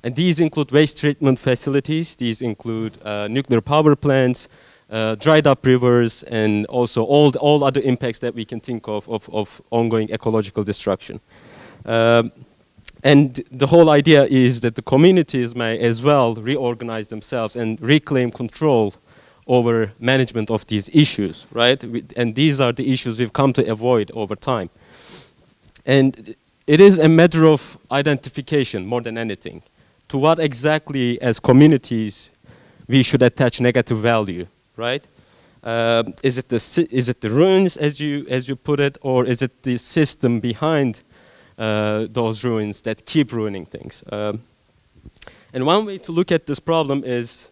and these include waste treatment facilities, these include uh, nuclear power plants, uh, dried up rivers, and also all, the, all other impacts that we can think of of, of ongoing ecological destruction. Um, and the whole idea is that the communities may as well reorganize themselves and reclaim control over management of these issues, right? And these are the issues we've come to avoid over time. And it is a matter of identification more than anything. To what exactly, as communities, we should attach negative value, right? Uh, is it the is it the ruins, as you as you put it, or is it the system behind uh, those ruins that keep ruining things? Um, and one way to look at this problem is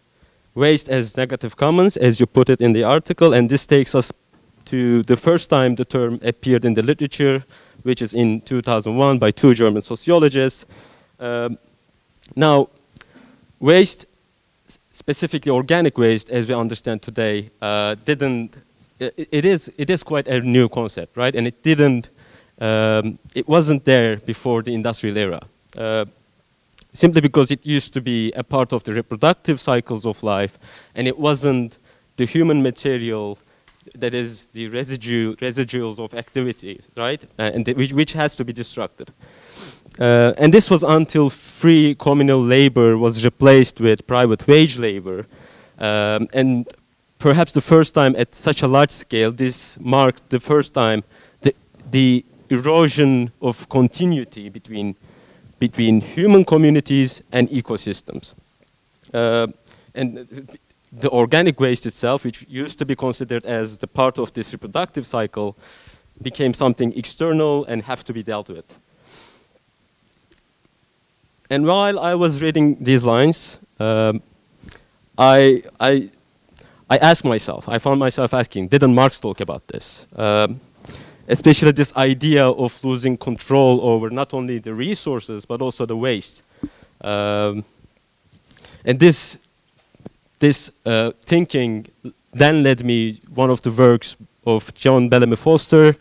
waste as negative commons, as you put it in the article, and this takes us to the first time the term appeared in the literature, which is in 2001 by two German sociologists. Um, now, waste, specifically organic waste, as we understand today, uh, didn't. It, it is it is quite a new concept, right? And it didn't. Um, it wasn't there before the industrial era. Uh, simply because it used to be a part of the reproductive cycles of life, and it wasn't the human material that is the residue, residuals of activity, right? Uh, and which, which, has to be destructed. Uh, and this was until free communal labor was replaced with private wage labor. Um, and perhaps the first time at such a large scale, this marked the first time the, the erosion of continuity between, between human communities and ecosystems. Uh, and the organic waste itself, which used to be considered as the part of this reproductive cycle, became something external and have to be dealt with. And while I was reading these lines, um, I, I, I asked myself, I found myself asking, didn't Marx talk about this? Um, especially this idea of losing control over not only the resources, but also the waste. Um, and this, this uh, thinking then led me one of the works of John Bellamy Foster,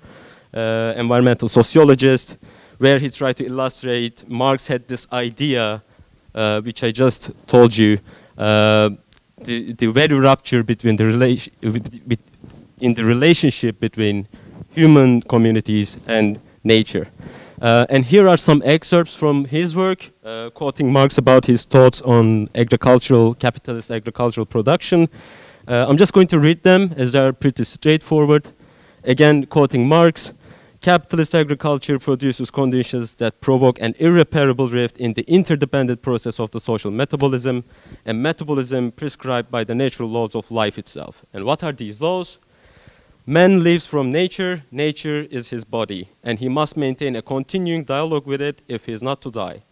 uh, environmental sociologist, where he tried to illustrate Marx had this idea, uh, which I just told you, uh, the, the very rupture between the relation, in the relationship between human communities and nature. Uh, and here are some excerpts from his work, uh, quoting Marx about his thoughts on agricultural, capitalist agricultural production. Uh, I'm just going to read them as they are pretty straightforward. Again, quoting Marx, capitalist agriculture produces conditions that provoke an irreparable rift in the interdependent process of the social metabolism, and metabolism prescribed by the natural laws of life itself. And what are these laws? Man lives from nature, nature is his body, and he must maintain a continuing dialogue with it if he is not to die.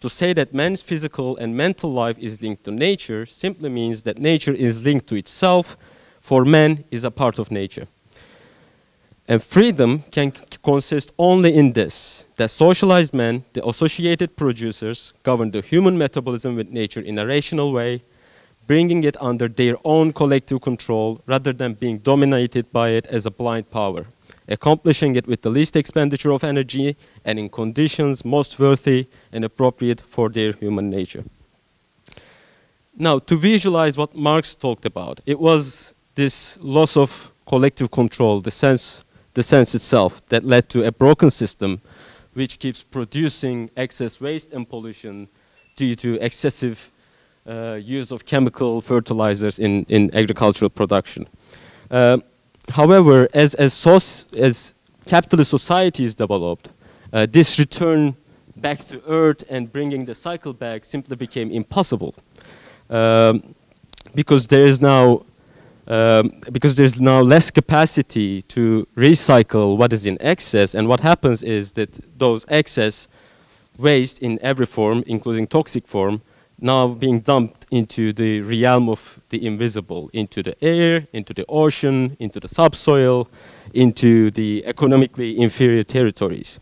To say that man's physical and mental life is linked to nature simply means that nature is linked to itself, for man is a part of nature. And freedom can consist only in this that socialized men, the associated producers, govern the human metabolism with nature in a rational way, bringing it under their own collective control rather than being dominated by it as a blind power, accomplishing it with the least expenditure of energy and in conditions most worthy and appropriate for their human nature. Now, to visualize what Marx talked about, it was this loss of collective control, the sense the sense itself that led to a broken system which keeps producing excess waste and pollution due to excessive uh, use of chemical fertilizers in, in agricultural production. Uh, however, as, as, as capitalist societies developed, uh, this return back to earth and bringing the cycle back simply became impossible. Um, because there is now um, because there's now less capacity to recycle what is in excess, and what happens is that those excess waste in every form, including toxic form, now being dumped into the realm of the invisible, into the air, into the ocean, into the subsoil, into the economically inferior territories.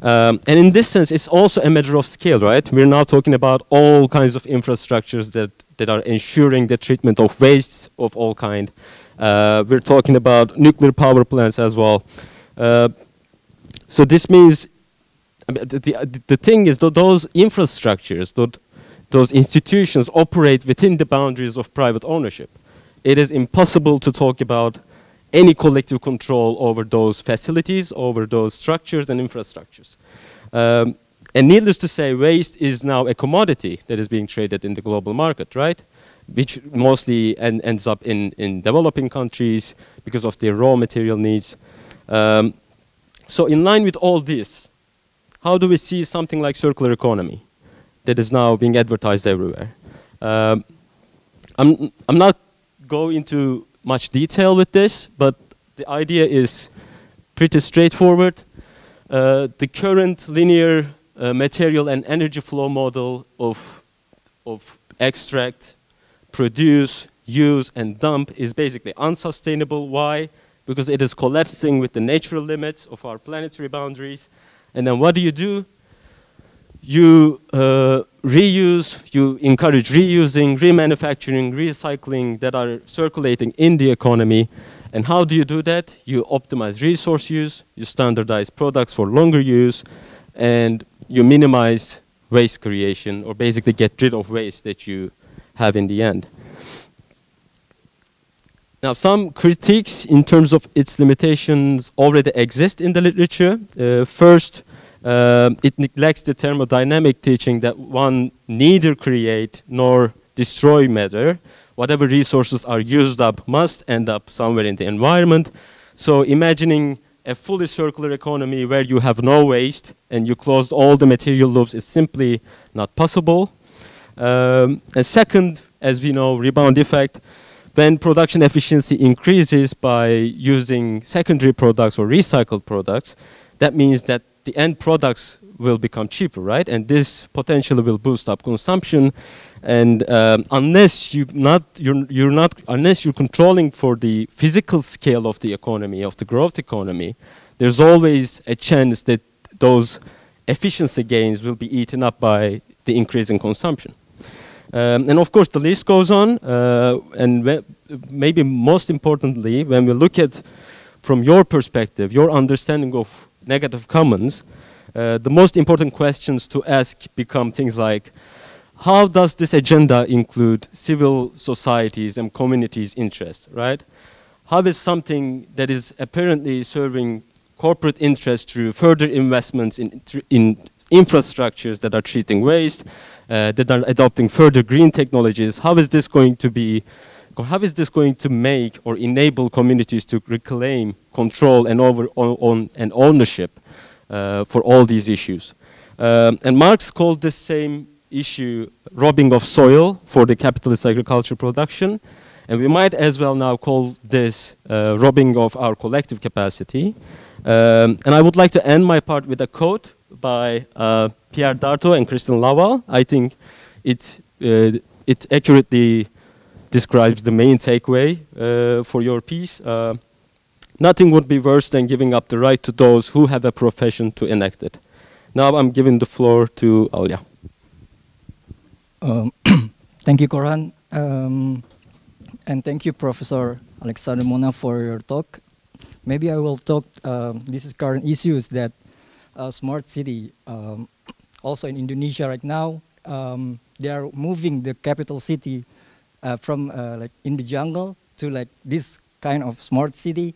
Um, and in this sense, it's also a matter of scale, right? We're now talking about all kinds of infrastructures that that are ensuring the treatment of wastes of all kind. Uh, we're talking about nuclear power plants as well. Uh, so this means the, the, the, thing is that those infrastructures, that those institutions operate within the boundaries of private ownership. It is impossible to talk about any collective control over those facilities, over those structures and infrastructures. Um, and needless to say, waste is now a commodity that is being traded in the global market, right? Which mostly en ends up in, in developing countries because of their raw material needs. Um, so in line with all this, how do we see something like circular economy that is now being advertised everywhere? Um, I'm, I'm not going into much detail with this, but the idea is pretty straightforward. Uh, the current linear uh, material and energy flow model of, of extract, produce, use, and dump is basically unsustainable. Why? Because it is collapsing with the natural limits of our planetary boundaries. And then what do you do? You uh, reuse, you encourage reusing, remanufacturing, recycling that are circulating in the economy. And how do you do that? You optimize resource use, you standardize products for longer use, and you minimize waste creation or basically get rid of waste that you have in the end. Now, some critiques in terms of its limitations already exist in the literature. Uh, first, uh, it neglects the thermodynamic teaching that one neither create nor destroy matter, whatever resources are used up must end up somewhere in the environment. So imagining a fully circular economy where you have no waste and you closed all the material loops is simply not possible. Um, and second, as we know, rebound effect, when production efficiency increases by using secondary products or recycled products, that means that the end products will become cheaper, right? And this potentially will boost up consumption. And um, unless you not you're, you're not unless you're controlling for the physical scale of the economy of the growth economy, there's always a chance that those efficiency gains will be eaten up by the increase in consumption. Um, and of course, the list goes on. Uh, and maybe most importantly, when we look at from your perspective, your understanding of negative commons, uh, the most important questions to ask become things like, how does this agenda include civil societies and communities' interests, right? How is something that is apparently serving corporate interests through further investments in, in infrastructures that are treating waste, uh, that are adopting further green technologies, how is this going to be, how is this going to make or enable communities to reclaim control and, over, on, on and ownership uh, for all these issues. Um, and Marx called this same issue robbing of soil for the capitalist agriculture production. And we might as well now call this uh, robbing of our collective capacity. Um, and I would like to end my part with a quote by uh, Pierre Dardot and Christian Laval. I think it, uh, it accurately describes the main takeaway uh, for your piece. Uh, Nothing would be worse than giving up the right to those who have a profession to enact it. Now I'm giving the floor to Aulia. Um, thank you, Korhan. Um, and thank you, Professor Alexander Monnin, for your talk. Maybe I will talk, um, this is current issues that uh, smart city, um, also in Indonesia right now, um, they are moving the capital city uh, from uh, like in the jungle to like this kind of smart city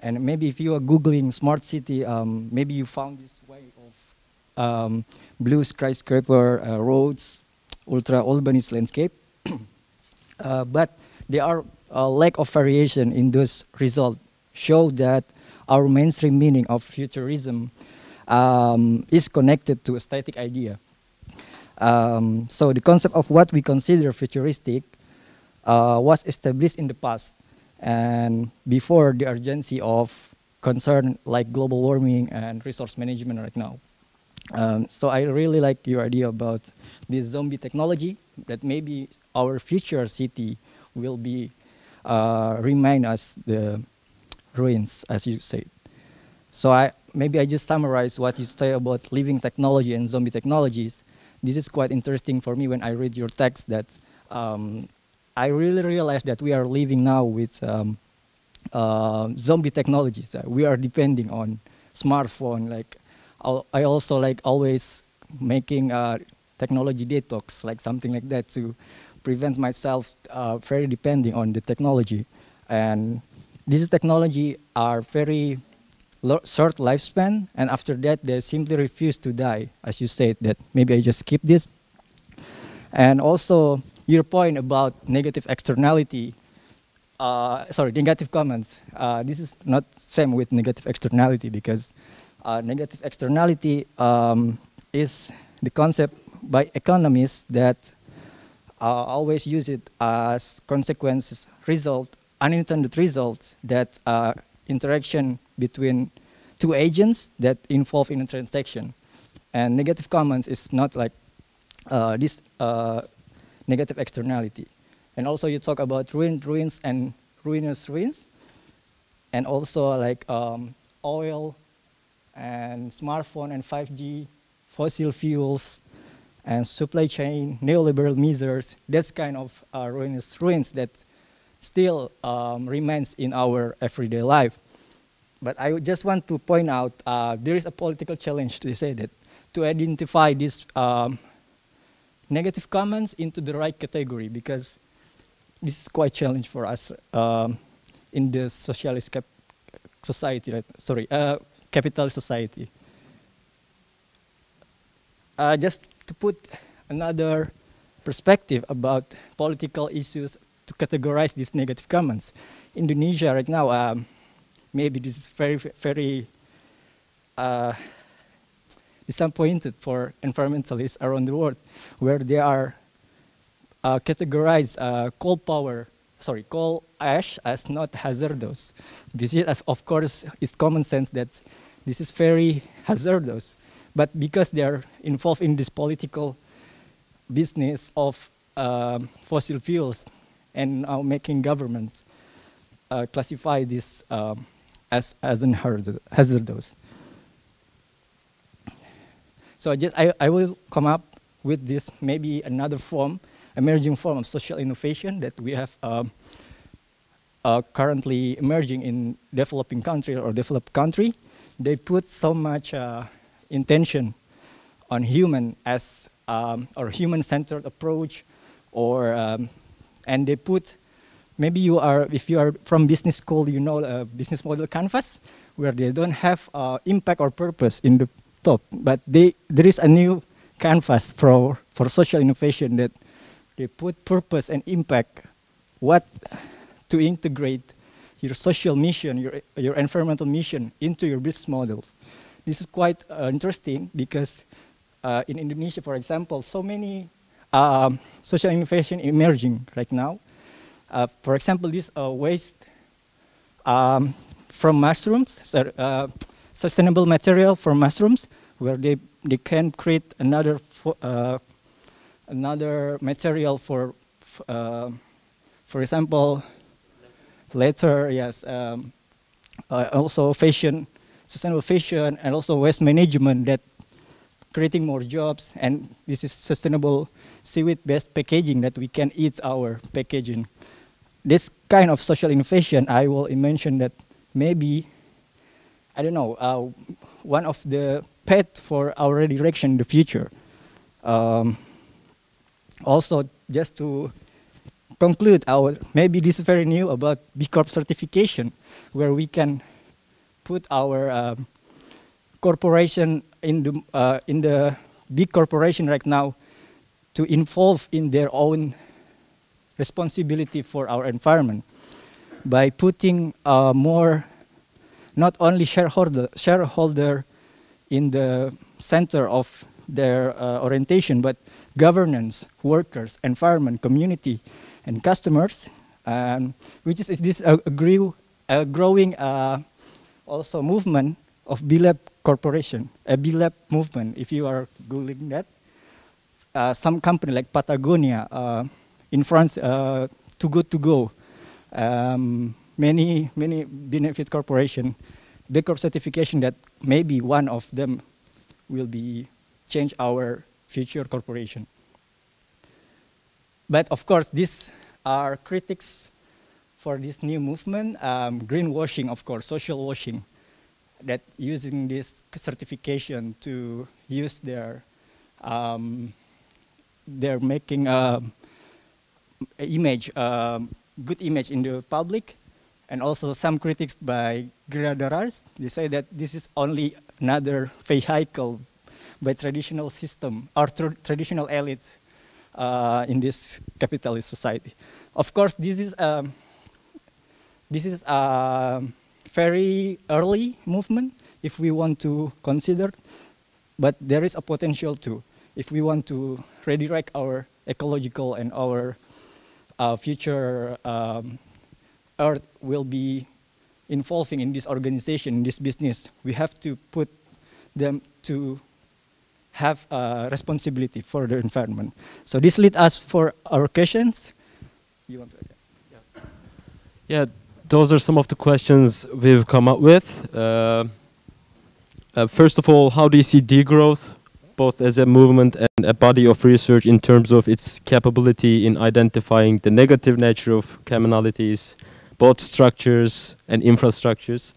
and maybe if you are Googling smart city, um, maybe you found this way of um, blue skyscraper uh, roads, ultra urbanist landscape. uh, but there are a lack of variation in those results show that our mainstream meaning of futurism um, is connected to a static idea. Um, so the concept of what we consider futuristic uh, was established in the past and before the urgency of concern like global warming and resource management right now. Um, so I really like your idea about this zombie technology that maybe our future city will be uh, remain as the ruins, as you said. So I maybe I just summarize what you say about living technology and zombie technologies. This is quite interesting for me when I read your text that um, I really realized that we are living now with um, uh, zombie technologies. Uh, we are depending on smartphone. Like I also like always making a technology detox, like something like that, to prevent myself uh, very depending on the technology. And these technology are very short lifespan, and after that they simply refuse to die. As you said, that maybe I just skip this. And also your point about negative externality, uh, sorry, negative commons. Uh, this is not same with negative externality because uh, negative externality um, is the concept by economists that uh, always use it as consequences, result, unintended results that uh, interaction between two agents that involve in a transaction. And negative commons is not like uh, this negative externality. And also you talk about ruined ruins and ruinous ruins, and also like um, oil and smartphone and 5G, fossil fuels, and supply chain, neoliberal measures, that's kind of uh, ruinous ruins that still um, remains in our everyday life. But I just want to point out uh, there is a political challenge to say that to identify these um, negative commons into the right category because this is quite challenge for us um, in the socialist society, right? sorry, uh, capitalist society. Uh, just to put another perspective about political issues to categorize these negative commons. Indonesia right now, um, maybe this is very, very uh, disappointed for environmentalists around the world, where they are uh, categorized uh, coal power, sorry, coal ash as not hazardous. This is, as of course, it's common sense that this is very hazardous, but because they are involved in this political business of um, fossil fuels and now making governments uh, classify this um, as, as hazardous. So just I, I will come up with this maybe another form, emerging form of social innovation that we have um, uh, currently emerging in developing country or developed country. They put so much uh, intention on human as um, or human-centered approach, or um, and they put maybe you are if you are from business school, you know a business model canvas where they don't have uh, impact or purpose in the top, but they there is a new canvas for for social innovation that they put purpose and impact, what to integrate your social mission, your your environmental mission into your business models. This is quite uh, interesting because uh, in Indonesia, for example, so many um, social innovation emerging right now. Uh, for example, this uh, waste um, from mushrooms, uh, sustainable material for mushrooms, where they, they can create another uh, another material for, uh, for example, later, yes, um, also fashion, sustainable fashion, and also waste management that creating more jobs, and this is sustainable seaweed-based packaging that we can eat our packaging. This kind of social innovation, I will mention that maybe, I don't know, uh, one of the path for our redirection in the future. Um, also, just to conclude, our maybe this is very new about B Corp certification, where we can put our um, corporation in the, uh, in the big corporation right now to involve in their own responsibility for our environment by putting uh, more, not only shareholder, shareholder in the center of their uh, orientation, but governance, workers, environment, community, and customers, um, which is, is this a, a, grew, a growing uh, also movement of B-Lab corporation, a B-Lab movement, if you are Googling that. Uh, some company like Patagonia, uh, in France, uh, Too Good To Go, um, many, many benefit corporation, B Corp certification that maybe one of them will be change our future corporation. But of course, these are critics for this new movement, um, greenwashing, of course, social washing that using this certification to use their um, they're making a, a image, a good image in the public, and also some critics by Gradaras, they say that this is only another vehicle by traditional system or tra traditional elite uh, in this capitalist society. Of course, this is um, this is a very early movement if we want to consider, but there is a potential too if we want to redirect our ecological and our uh, future um, Earth will be involving in this organization, in this business, we have to put them to have responsibility for the environment. So this leads us for our questions. You want to? Yeah. yeah those are some of the questions we've come up with. Uh, uh, first of all, how do you see degrowth, both as a movement and a body of research in terms of its capability in identifying the negative nature of commonalities, both structures and infrastructures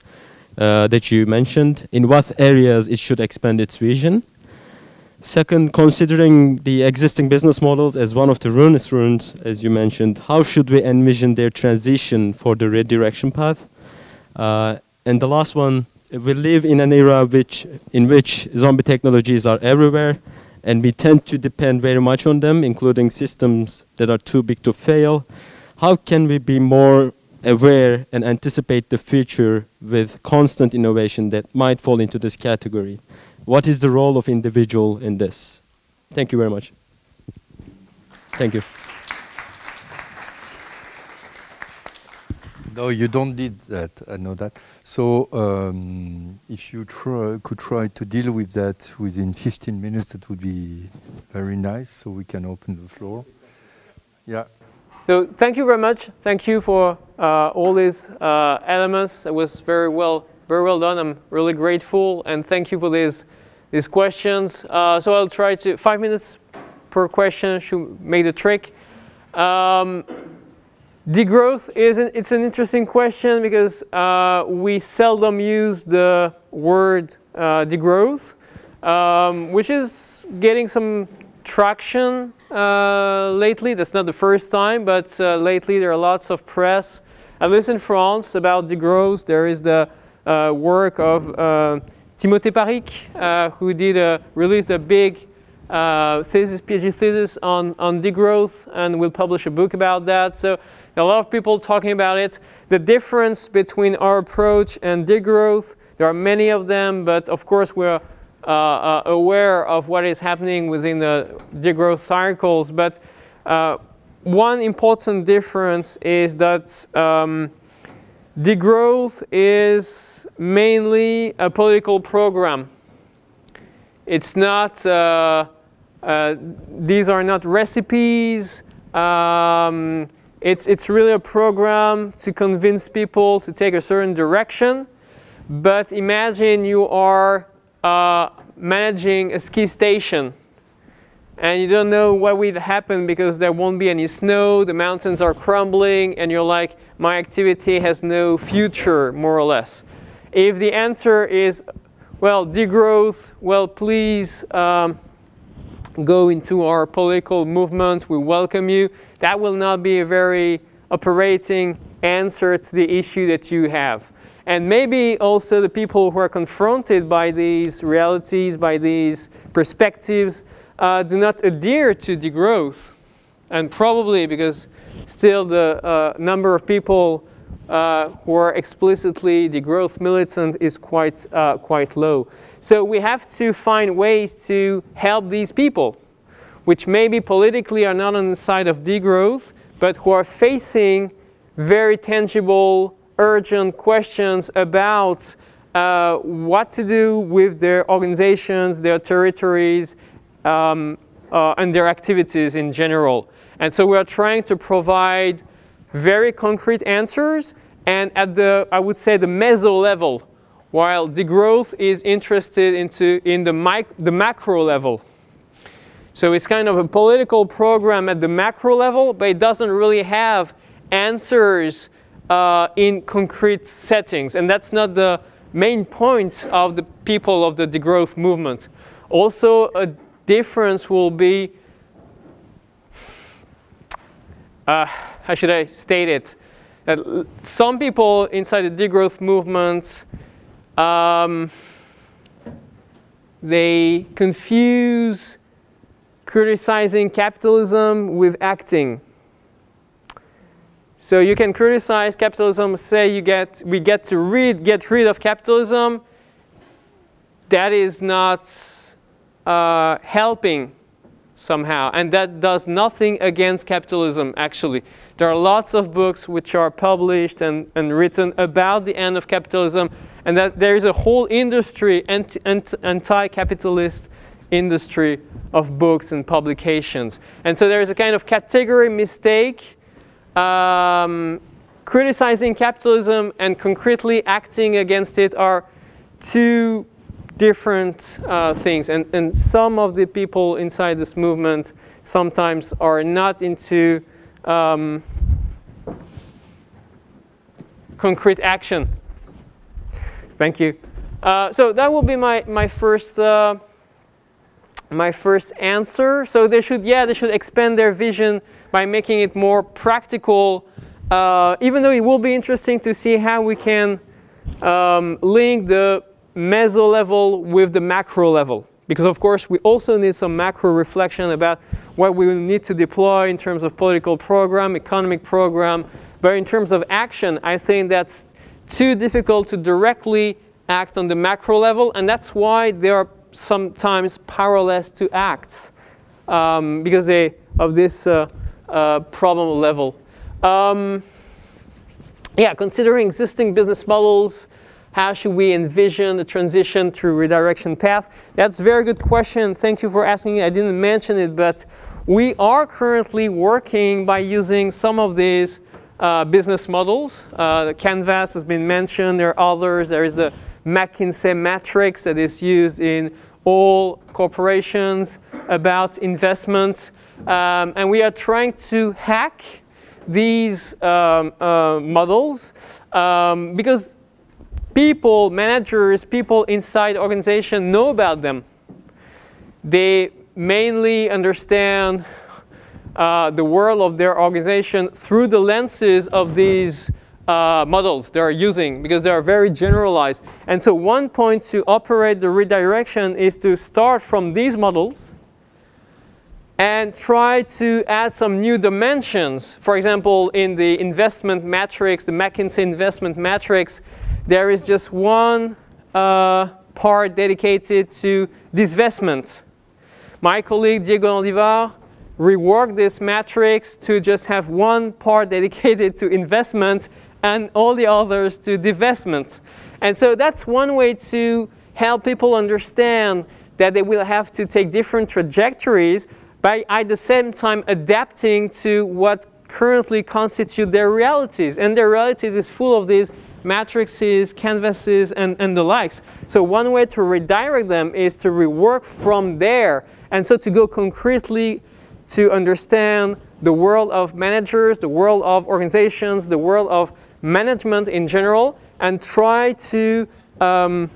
uh, that you mentioned, in what areas it should expand its vision? Second, considering the existing business models as one of the ruinous ruins, as you mentioned, how should we envision their transition for the redirection path? Uh, and the last one, we live in an era which, in which zombie technologies are everywhere, and we tend to depend very much on them, including systems that are too big to fail. how can we be more aware and anticipate the future with constant innovation that might fall into this category? What is the role of individual in this? Thank you very much. Thank you. No, you don't need that. I know that. So um, if you try, could try to deal with that within 15 minutes, that would be very nice. So we can open the floor. Yeah. So thank you very much. Thank you for uh, all these uh, elements. It was very well, very well done. I'm really grateful, and thank you for these these questions. Uh, so I'll try to five minutes per question should make the trick. Um, degrowth is an, it's an interesting question because uh, we seldom use the word uh, degrowth, um, which is getting some traction uh, lately. That's not the first time, but uh, lately there are lots of press, at least in France, about degrowth. There is the uh, work of uh, Timothée Parrique, uh, who did a, released a big uh, thesis, PhD thesis on, on degrowth, and will publish a book about that. So a lot of people talking about it. The difference between our approach and degrowth, there are many of them, but of course we're uh, uh, aware of what is happening within the degrowth cycles. But uh, one important difference is that um, degrowth is mainly a political program. It's not, uh, uh, these are not recipes. Um, it's, it's really a program to convince people to take a certain direction. But imagine you are uh, managing a ski station and you don't know what will happen because there won't be any snow, the mountains are crumbling, and you're like, my activity has no future, more or less. If the answer is, well, degrowth, well, please um, go into our political movement, we welcome you, that will not be a very operating answer to the issue that you have. And maybe also the people who are confronted by these realities, by these perspectives, uh, do not adhere to degrowth. And probably because still the uh, number of people uh, who are explicitly degrowth militant is quite, uh, quite low. So we have to find ways to help these people, which maybe politically are not on the side of degrowth, but who are facing very tangible urgent questions about uh, what to do with their organizations, their territories, um, uh, and their activities in general. And so we are trying to provide very concrete answers and at the, I would say, the meso level, while degrowth is interested into in the, mic the macro level. So it's kind of a political program at the macro level, but it doesn't really have answers uh, in concrete settings. And that's not the main point of the people of the degrowth movement. Also, a difference will be, uh, how should I state it? That some people inside the degrowth movement, um, they confuse criticizing capitalism with acting. So you can criticize capitalism, say you get, we get to read, get rid of capitalism. That is not uh, helping somehow. And that does nothing against capitalism, actually. There are lots of books which are published and, and written about the end of capitalism, and that there is a whole industry, anti-capitalist industry of books and publications. And so there is a kind of category mistake um, criticizing capitalism and concretely acting against it are two different uh, things. And, and some of the people inside this movement sometimes are not into um, concrete action. Thank you. Uh, so that will be my, my first uh, my first answer. So they should, yeah, they should expand their vision by making it more practical, uh, even though it will be interesting to see how we can um, link the meso level with the macro level. Because of course, we also need some macro reflection about what we need to deploy in terms of political program, economic program. But in terms of action, I think that's too difficult to directly act on the macro level. And that's why they are sometimes powerless to act um, because they, of this uh, uh, problem level. Um, yeah, considering existing business models, how should we envision the transition to redirection path? That's a very good question. Thank you for asking. I didn't mention it, but we are currently working by using some of these uh, business models. Uh, the Canvas has been mentioned. There are others. There is the McKinsey matrix that is used in all corporations about investments. Um, and we are trying to hack these um, uh, models um, because people, managers, people inside organization know about them. They mainly understand uh, the world of their organization through the lenses of these uh, models they are using because they are very generalized. And so one point to operate the redirection is to start from these models and try to add some new dimensions. For example, in the investment matrix, the McKinsey investment matrix, there is just one uh, part dedicated to divestment. My colleague Diego Landivar reworked this matrix to just have one part dedicated to investment and all the others to divestment. And so that's one way to help people understand that they will have to take different trajectories by at the same time adapting to what currently constitute their realities. And their realities is full of these matrices, canvases, and, and the likes. So one way to redirect them is to rework from there. And so to go concretely to understand the world of managers, the world of organizations, the world of management in general, and try to um,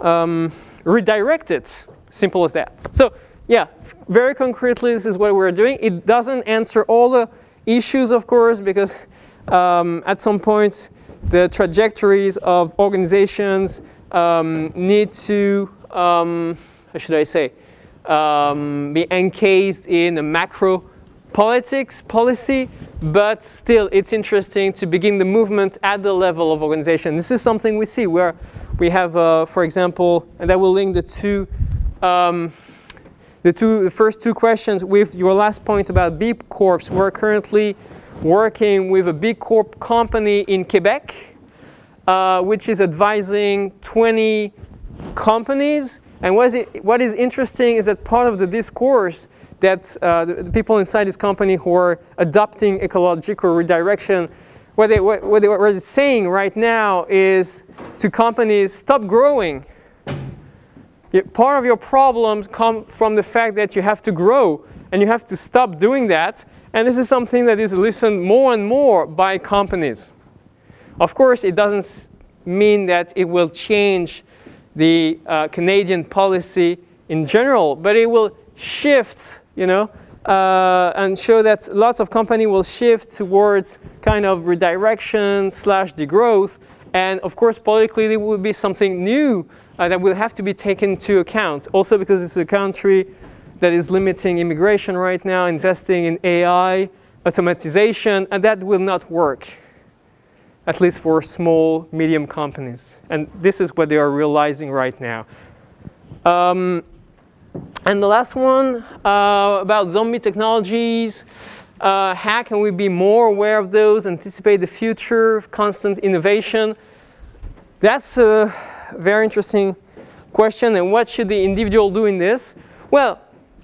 um, redirect it. Simple as that. So yeah, very concretely, this is what we're doing. It doesn't answer all the issues, of course, because um, at some point, the trajectories of organizations um, need to, um, how should I say, um, be encased in a macro politics policy, but still it's interesting to begin the movement at the level of organization. This is something we see where we have, uh, for example, and that will link the two, um, the two, the first two questions with your last point about B Corps. We're currently working with a B Corp company in Quebec, uh, which is advising 20 companies. And what is, it, what is interesting is that part of the discourse that uh, the, the, people inside this company who are adopting ecological redirection, what, they, what, what, they, what they're saying right now is to companies, stop growing. Part of your problems come from the fact that you have to grow and you have to stop doing that and this is something that is listened more and more by companies. Of course, it doesn't mean that it will change the uh, Canadian policy in general, but it will shift, you know, uh, and show that lots of companies will shift towards kind of redirection slash degrowth. And of course, politically, there will be something new uh, that will have to be taken into account. Also because it's a country that is limiting immigration right now, investing in AI, automatization, and that will not work, at least for small, medium companies. And this is what they are realizing right now. Um, and the last one uh, about zombie technologies. Uh, how can we be more aware of those, anticipate the future, constant innovation? That's a very interesting question. And what should the individual do in this? Well,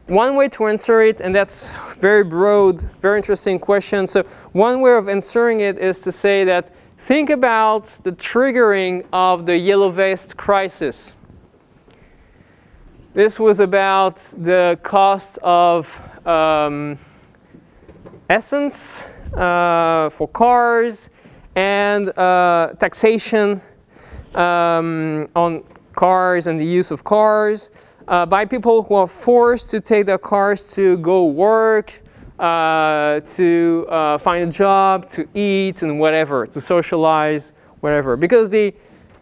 one way to answer it, and that's very broad, very interesting question. So one way of answering it is to say that think about the triggering of the yellow vest crisis. This was about the cost of um, essence uh, for cars and uh, taxation um, on cars and the use of cars uh, by people who are forced to take their cars to go work, uh, to uh, find a job, to eat and whatever, to socialize, whatever. Because the,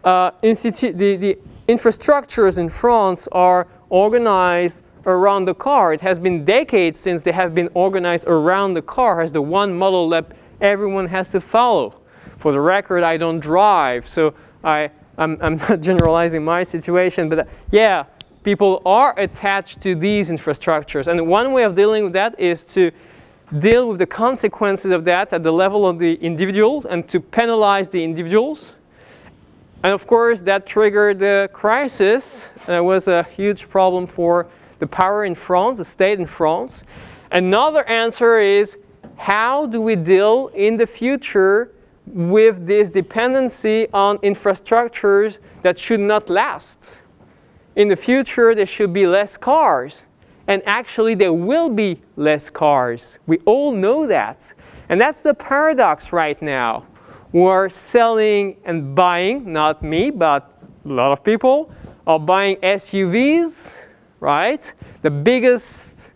uh, the, the infrastructures in France are organized around the car. It has been decades since they have been organized around the car as the one model that everyone has to follow. For the record, I don't drive, so I, I'm, I'm not generalizing my situation, but uh, yeah, people are attached to these infrastructures. And one way of dealing with that is to deal with the consequences of that at the level of the individuals and to penalize the individuals. And of course, that triggered the crisis. It was a huge problem for the power in France, the state in France. Another answer is how do we deal in the future with this dependency on infrastructures that should not last? In the future, there should be less cars. And actually, there will be less cars. We all know that. And that's the paradox right now. We're selling and buying, not me, but a lot of people, are buying SUVs right? The biggest,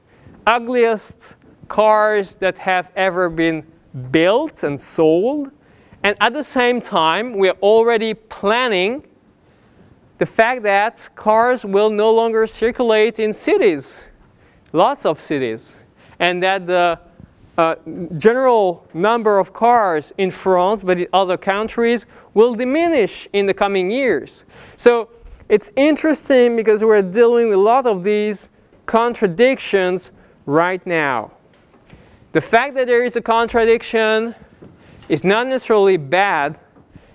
ugliest cars that have ever been built and sold. And at the same time, we're already planning the fact that cars will no longer circulate in cities, lots of cities, and that the uh, general number of cars in France, but in other countries, will diminish in the coming years. So it's interesting because we're dealing with a lot of these contradictions right now. The fact that there is a contradiction is not necessarily bad.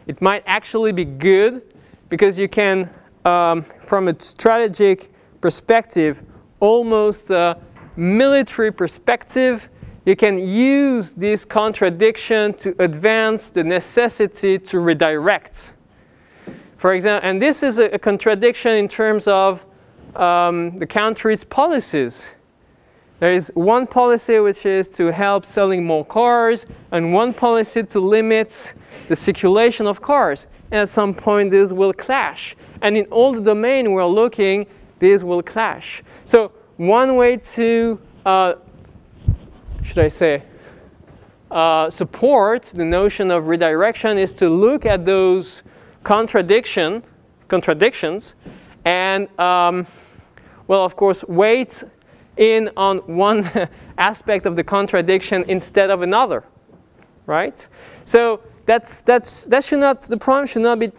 It might actually be good because you can, um, from a strategic perspective, almost a military perspective, you can use this contradiction to advance the necessity to redirect. For example, and this is a, a contradiction in terms of um, the country's policies. There is one policy which is to help selling more cars, and one policy to limit the circulation of cars. And at some point, this will clash. And in all the domain we're looking, this will clash. So one way to, uh, should I say, uh, support the notion of redirection is to look at those contradiction, contradictions, and um, well, of course, wait in on one aspect of the contradiction instead of another, right? So that's that's that should not the problem should not be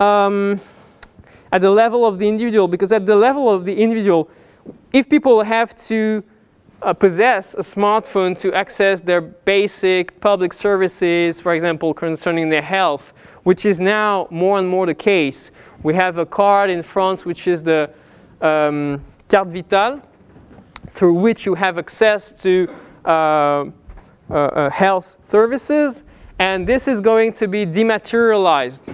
um, at the level of the individual because at the level of the individual, if people have to uh, possess a smartphone to access their basic public services, for example, concerning their health, which is now more and more the case. We have a card in France which is the um, carte vitale, through which you have access to uh, uh, uh, health services, and this is going to be dematerialized.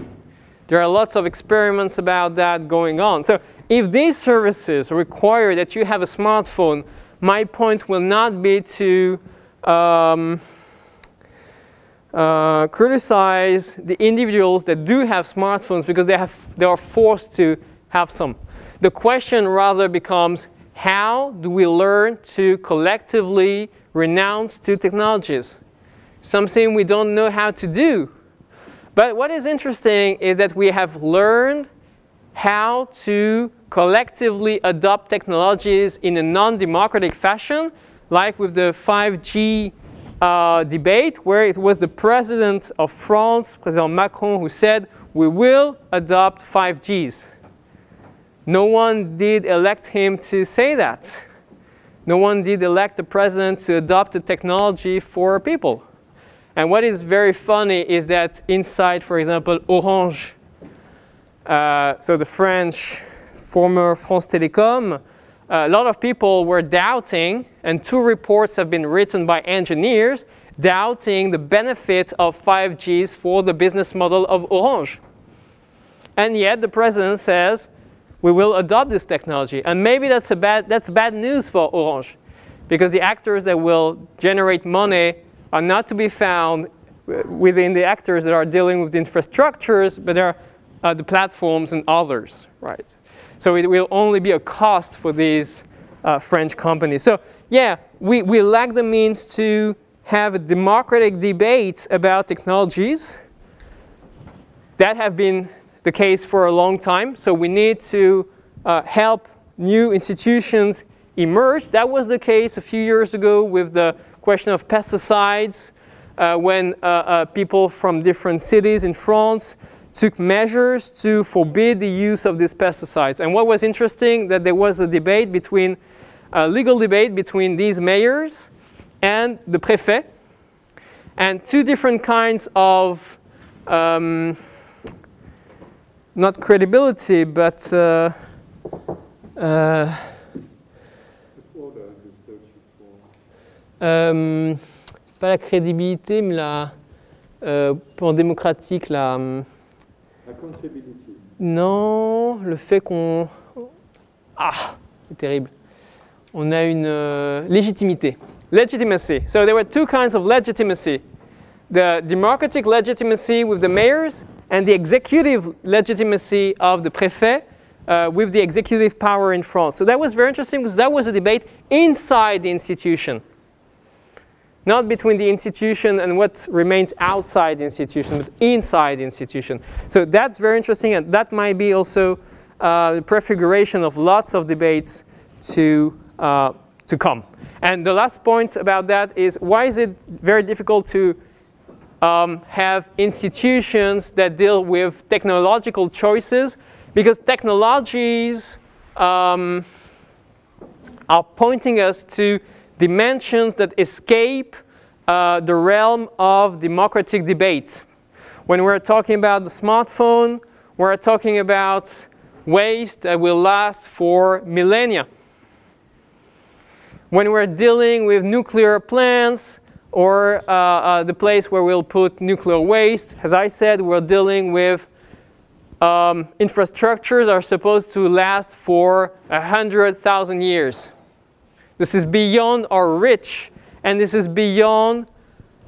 There are lots of experiments about that going on. So if these services require that you have a smartphone, my point will not be to um, uh, criticize the individuals that do have smartphones because they, have, they are forced to have some. The question rather becomes how do we learn to collectively renounce to technologies? Something we don't know how to do. But what is interesting is that we have learned how to collectively adopt technologies in a non-democratic fashion, like with the 5G uh, debate where it was the president of France, President Macron, who said, we will adopt 5Gs. No one did elect him to say that. No one did elect the president to adopt the technology for people. And what is very funny is that inside, for example, Orange, uh, so the French former France Telecom, a lot of people were doubting, and two reports have been written by engineers doubting the benefits of 5Gs for the business model of Orange. And yet the president says, we will adopt this technology. And maybe that's, a bad, that's bad news for Orange, because the actors that will generate money are not to be found within the actors that are dealing with the infrastructures, but are uh, the platforms and others, right? So it will only be a cost for these uh, French companies. So yeah, we, we lack the means to have a democratic debate about technologies that have been the case for a long time. So we need to uh, help new institutions emerge. That was the case a few years ago with the question of pesticides uh, when uh, uh, people from different cities in France took measures to forbid the use of these pesticides. And what was interesting that there was a debate between, a legal debate between these mayors and the préfet, and two different kinds of um, not credibility, but uh, uh, euh, pas la crédibilité, mais la euh, plan démocratique, la Accountability. non, le fait qu'on ah, c'est terrible. On a une euh, légitimité. Legitimacy. So there were two kinds of legitimacy. The democratic legitimacy with the mayors and the executive legitimacy of the préfet uh, with the executive power in France. So that was very interesting because that was a debate inside the institution. Not between the institution and what remains outside the institution, but inside the institution. So that's very interesting, and that might be also uh, the prefiguration of lots of debates to, uh, to come. And the last point about that is why is it very difficult to um, have institutions that deal with technological choices? Because technologies um, are pointing us to dimensions that escape uh, the realm of democratic debate. When we're talking about the smartphone, we're talking about waste that will last for millennia. When we're dealing with nuclear plants or uh, uh, the place where we'll put nuclear waste, as I said, we're dealing with um, infrastructures are supposed to last for 100,000 years. This is beyond our reach, and this is beyond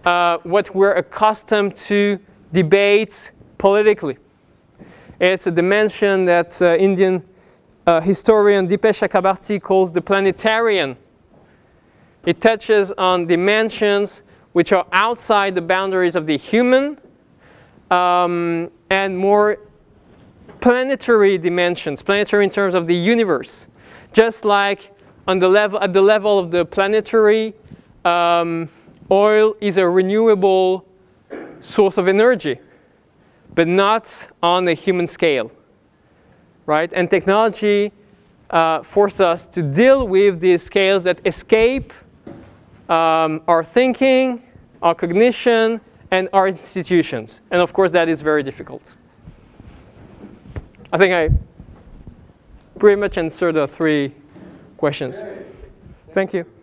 uh, what we're accustomed to debate politically. It's a dimension that uh, Indian uh, historian Dipesh Chakrabarty calls the planetarian. It touches on dimensions which are outside the boundaries of the human um, and more planetary dimensions, planetary in terms of the universe. Just like on the level, at the level of the planetary, um, oil is a renewable source of energy, but not on a human scale, right? And technology uh, forces us to deal with these scales that escape um, our thinking, our cognition, and our institutions. And of course, that is very difficult. I think I pretty much answered the three questions. Thank you.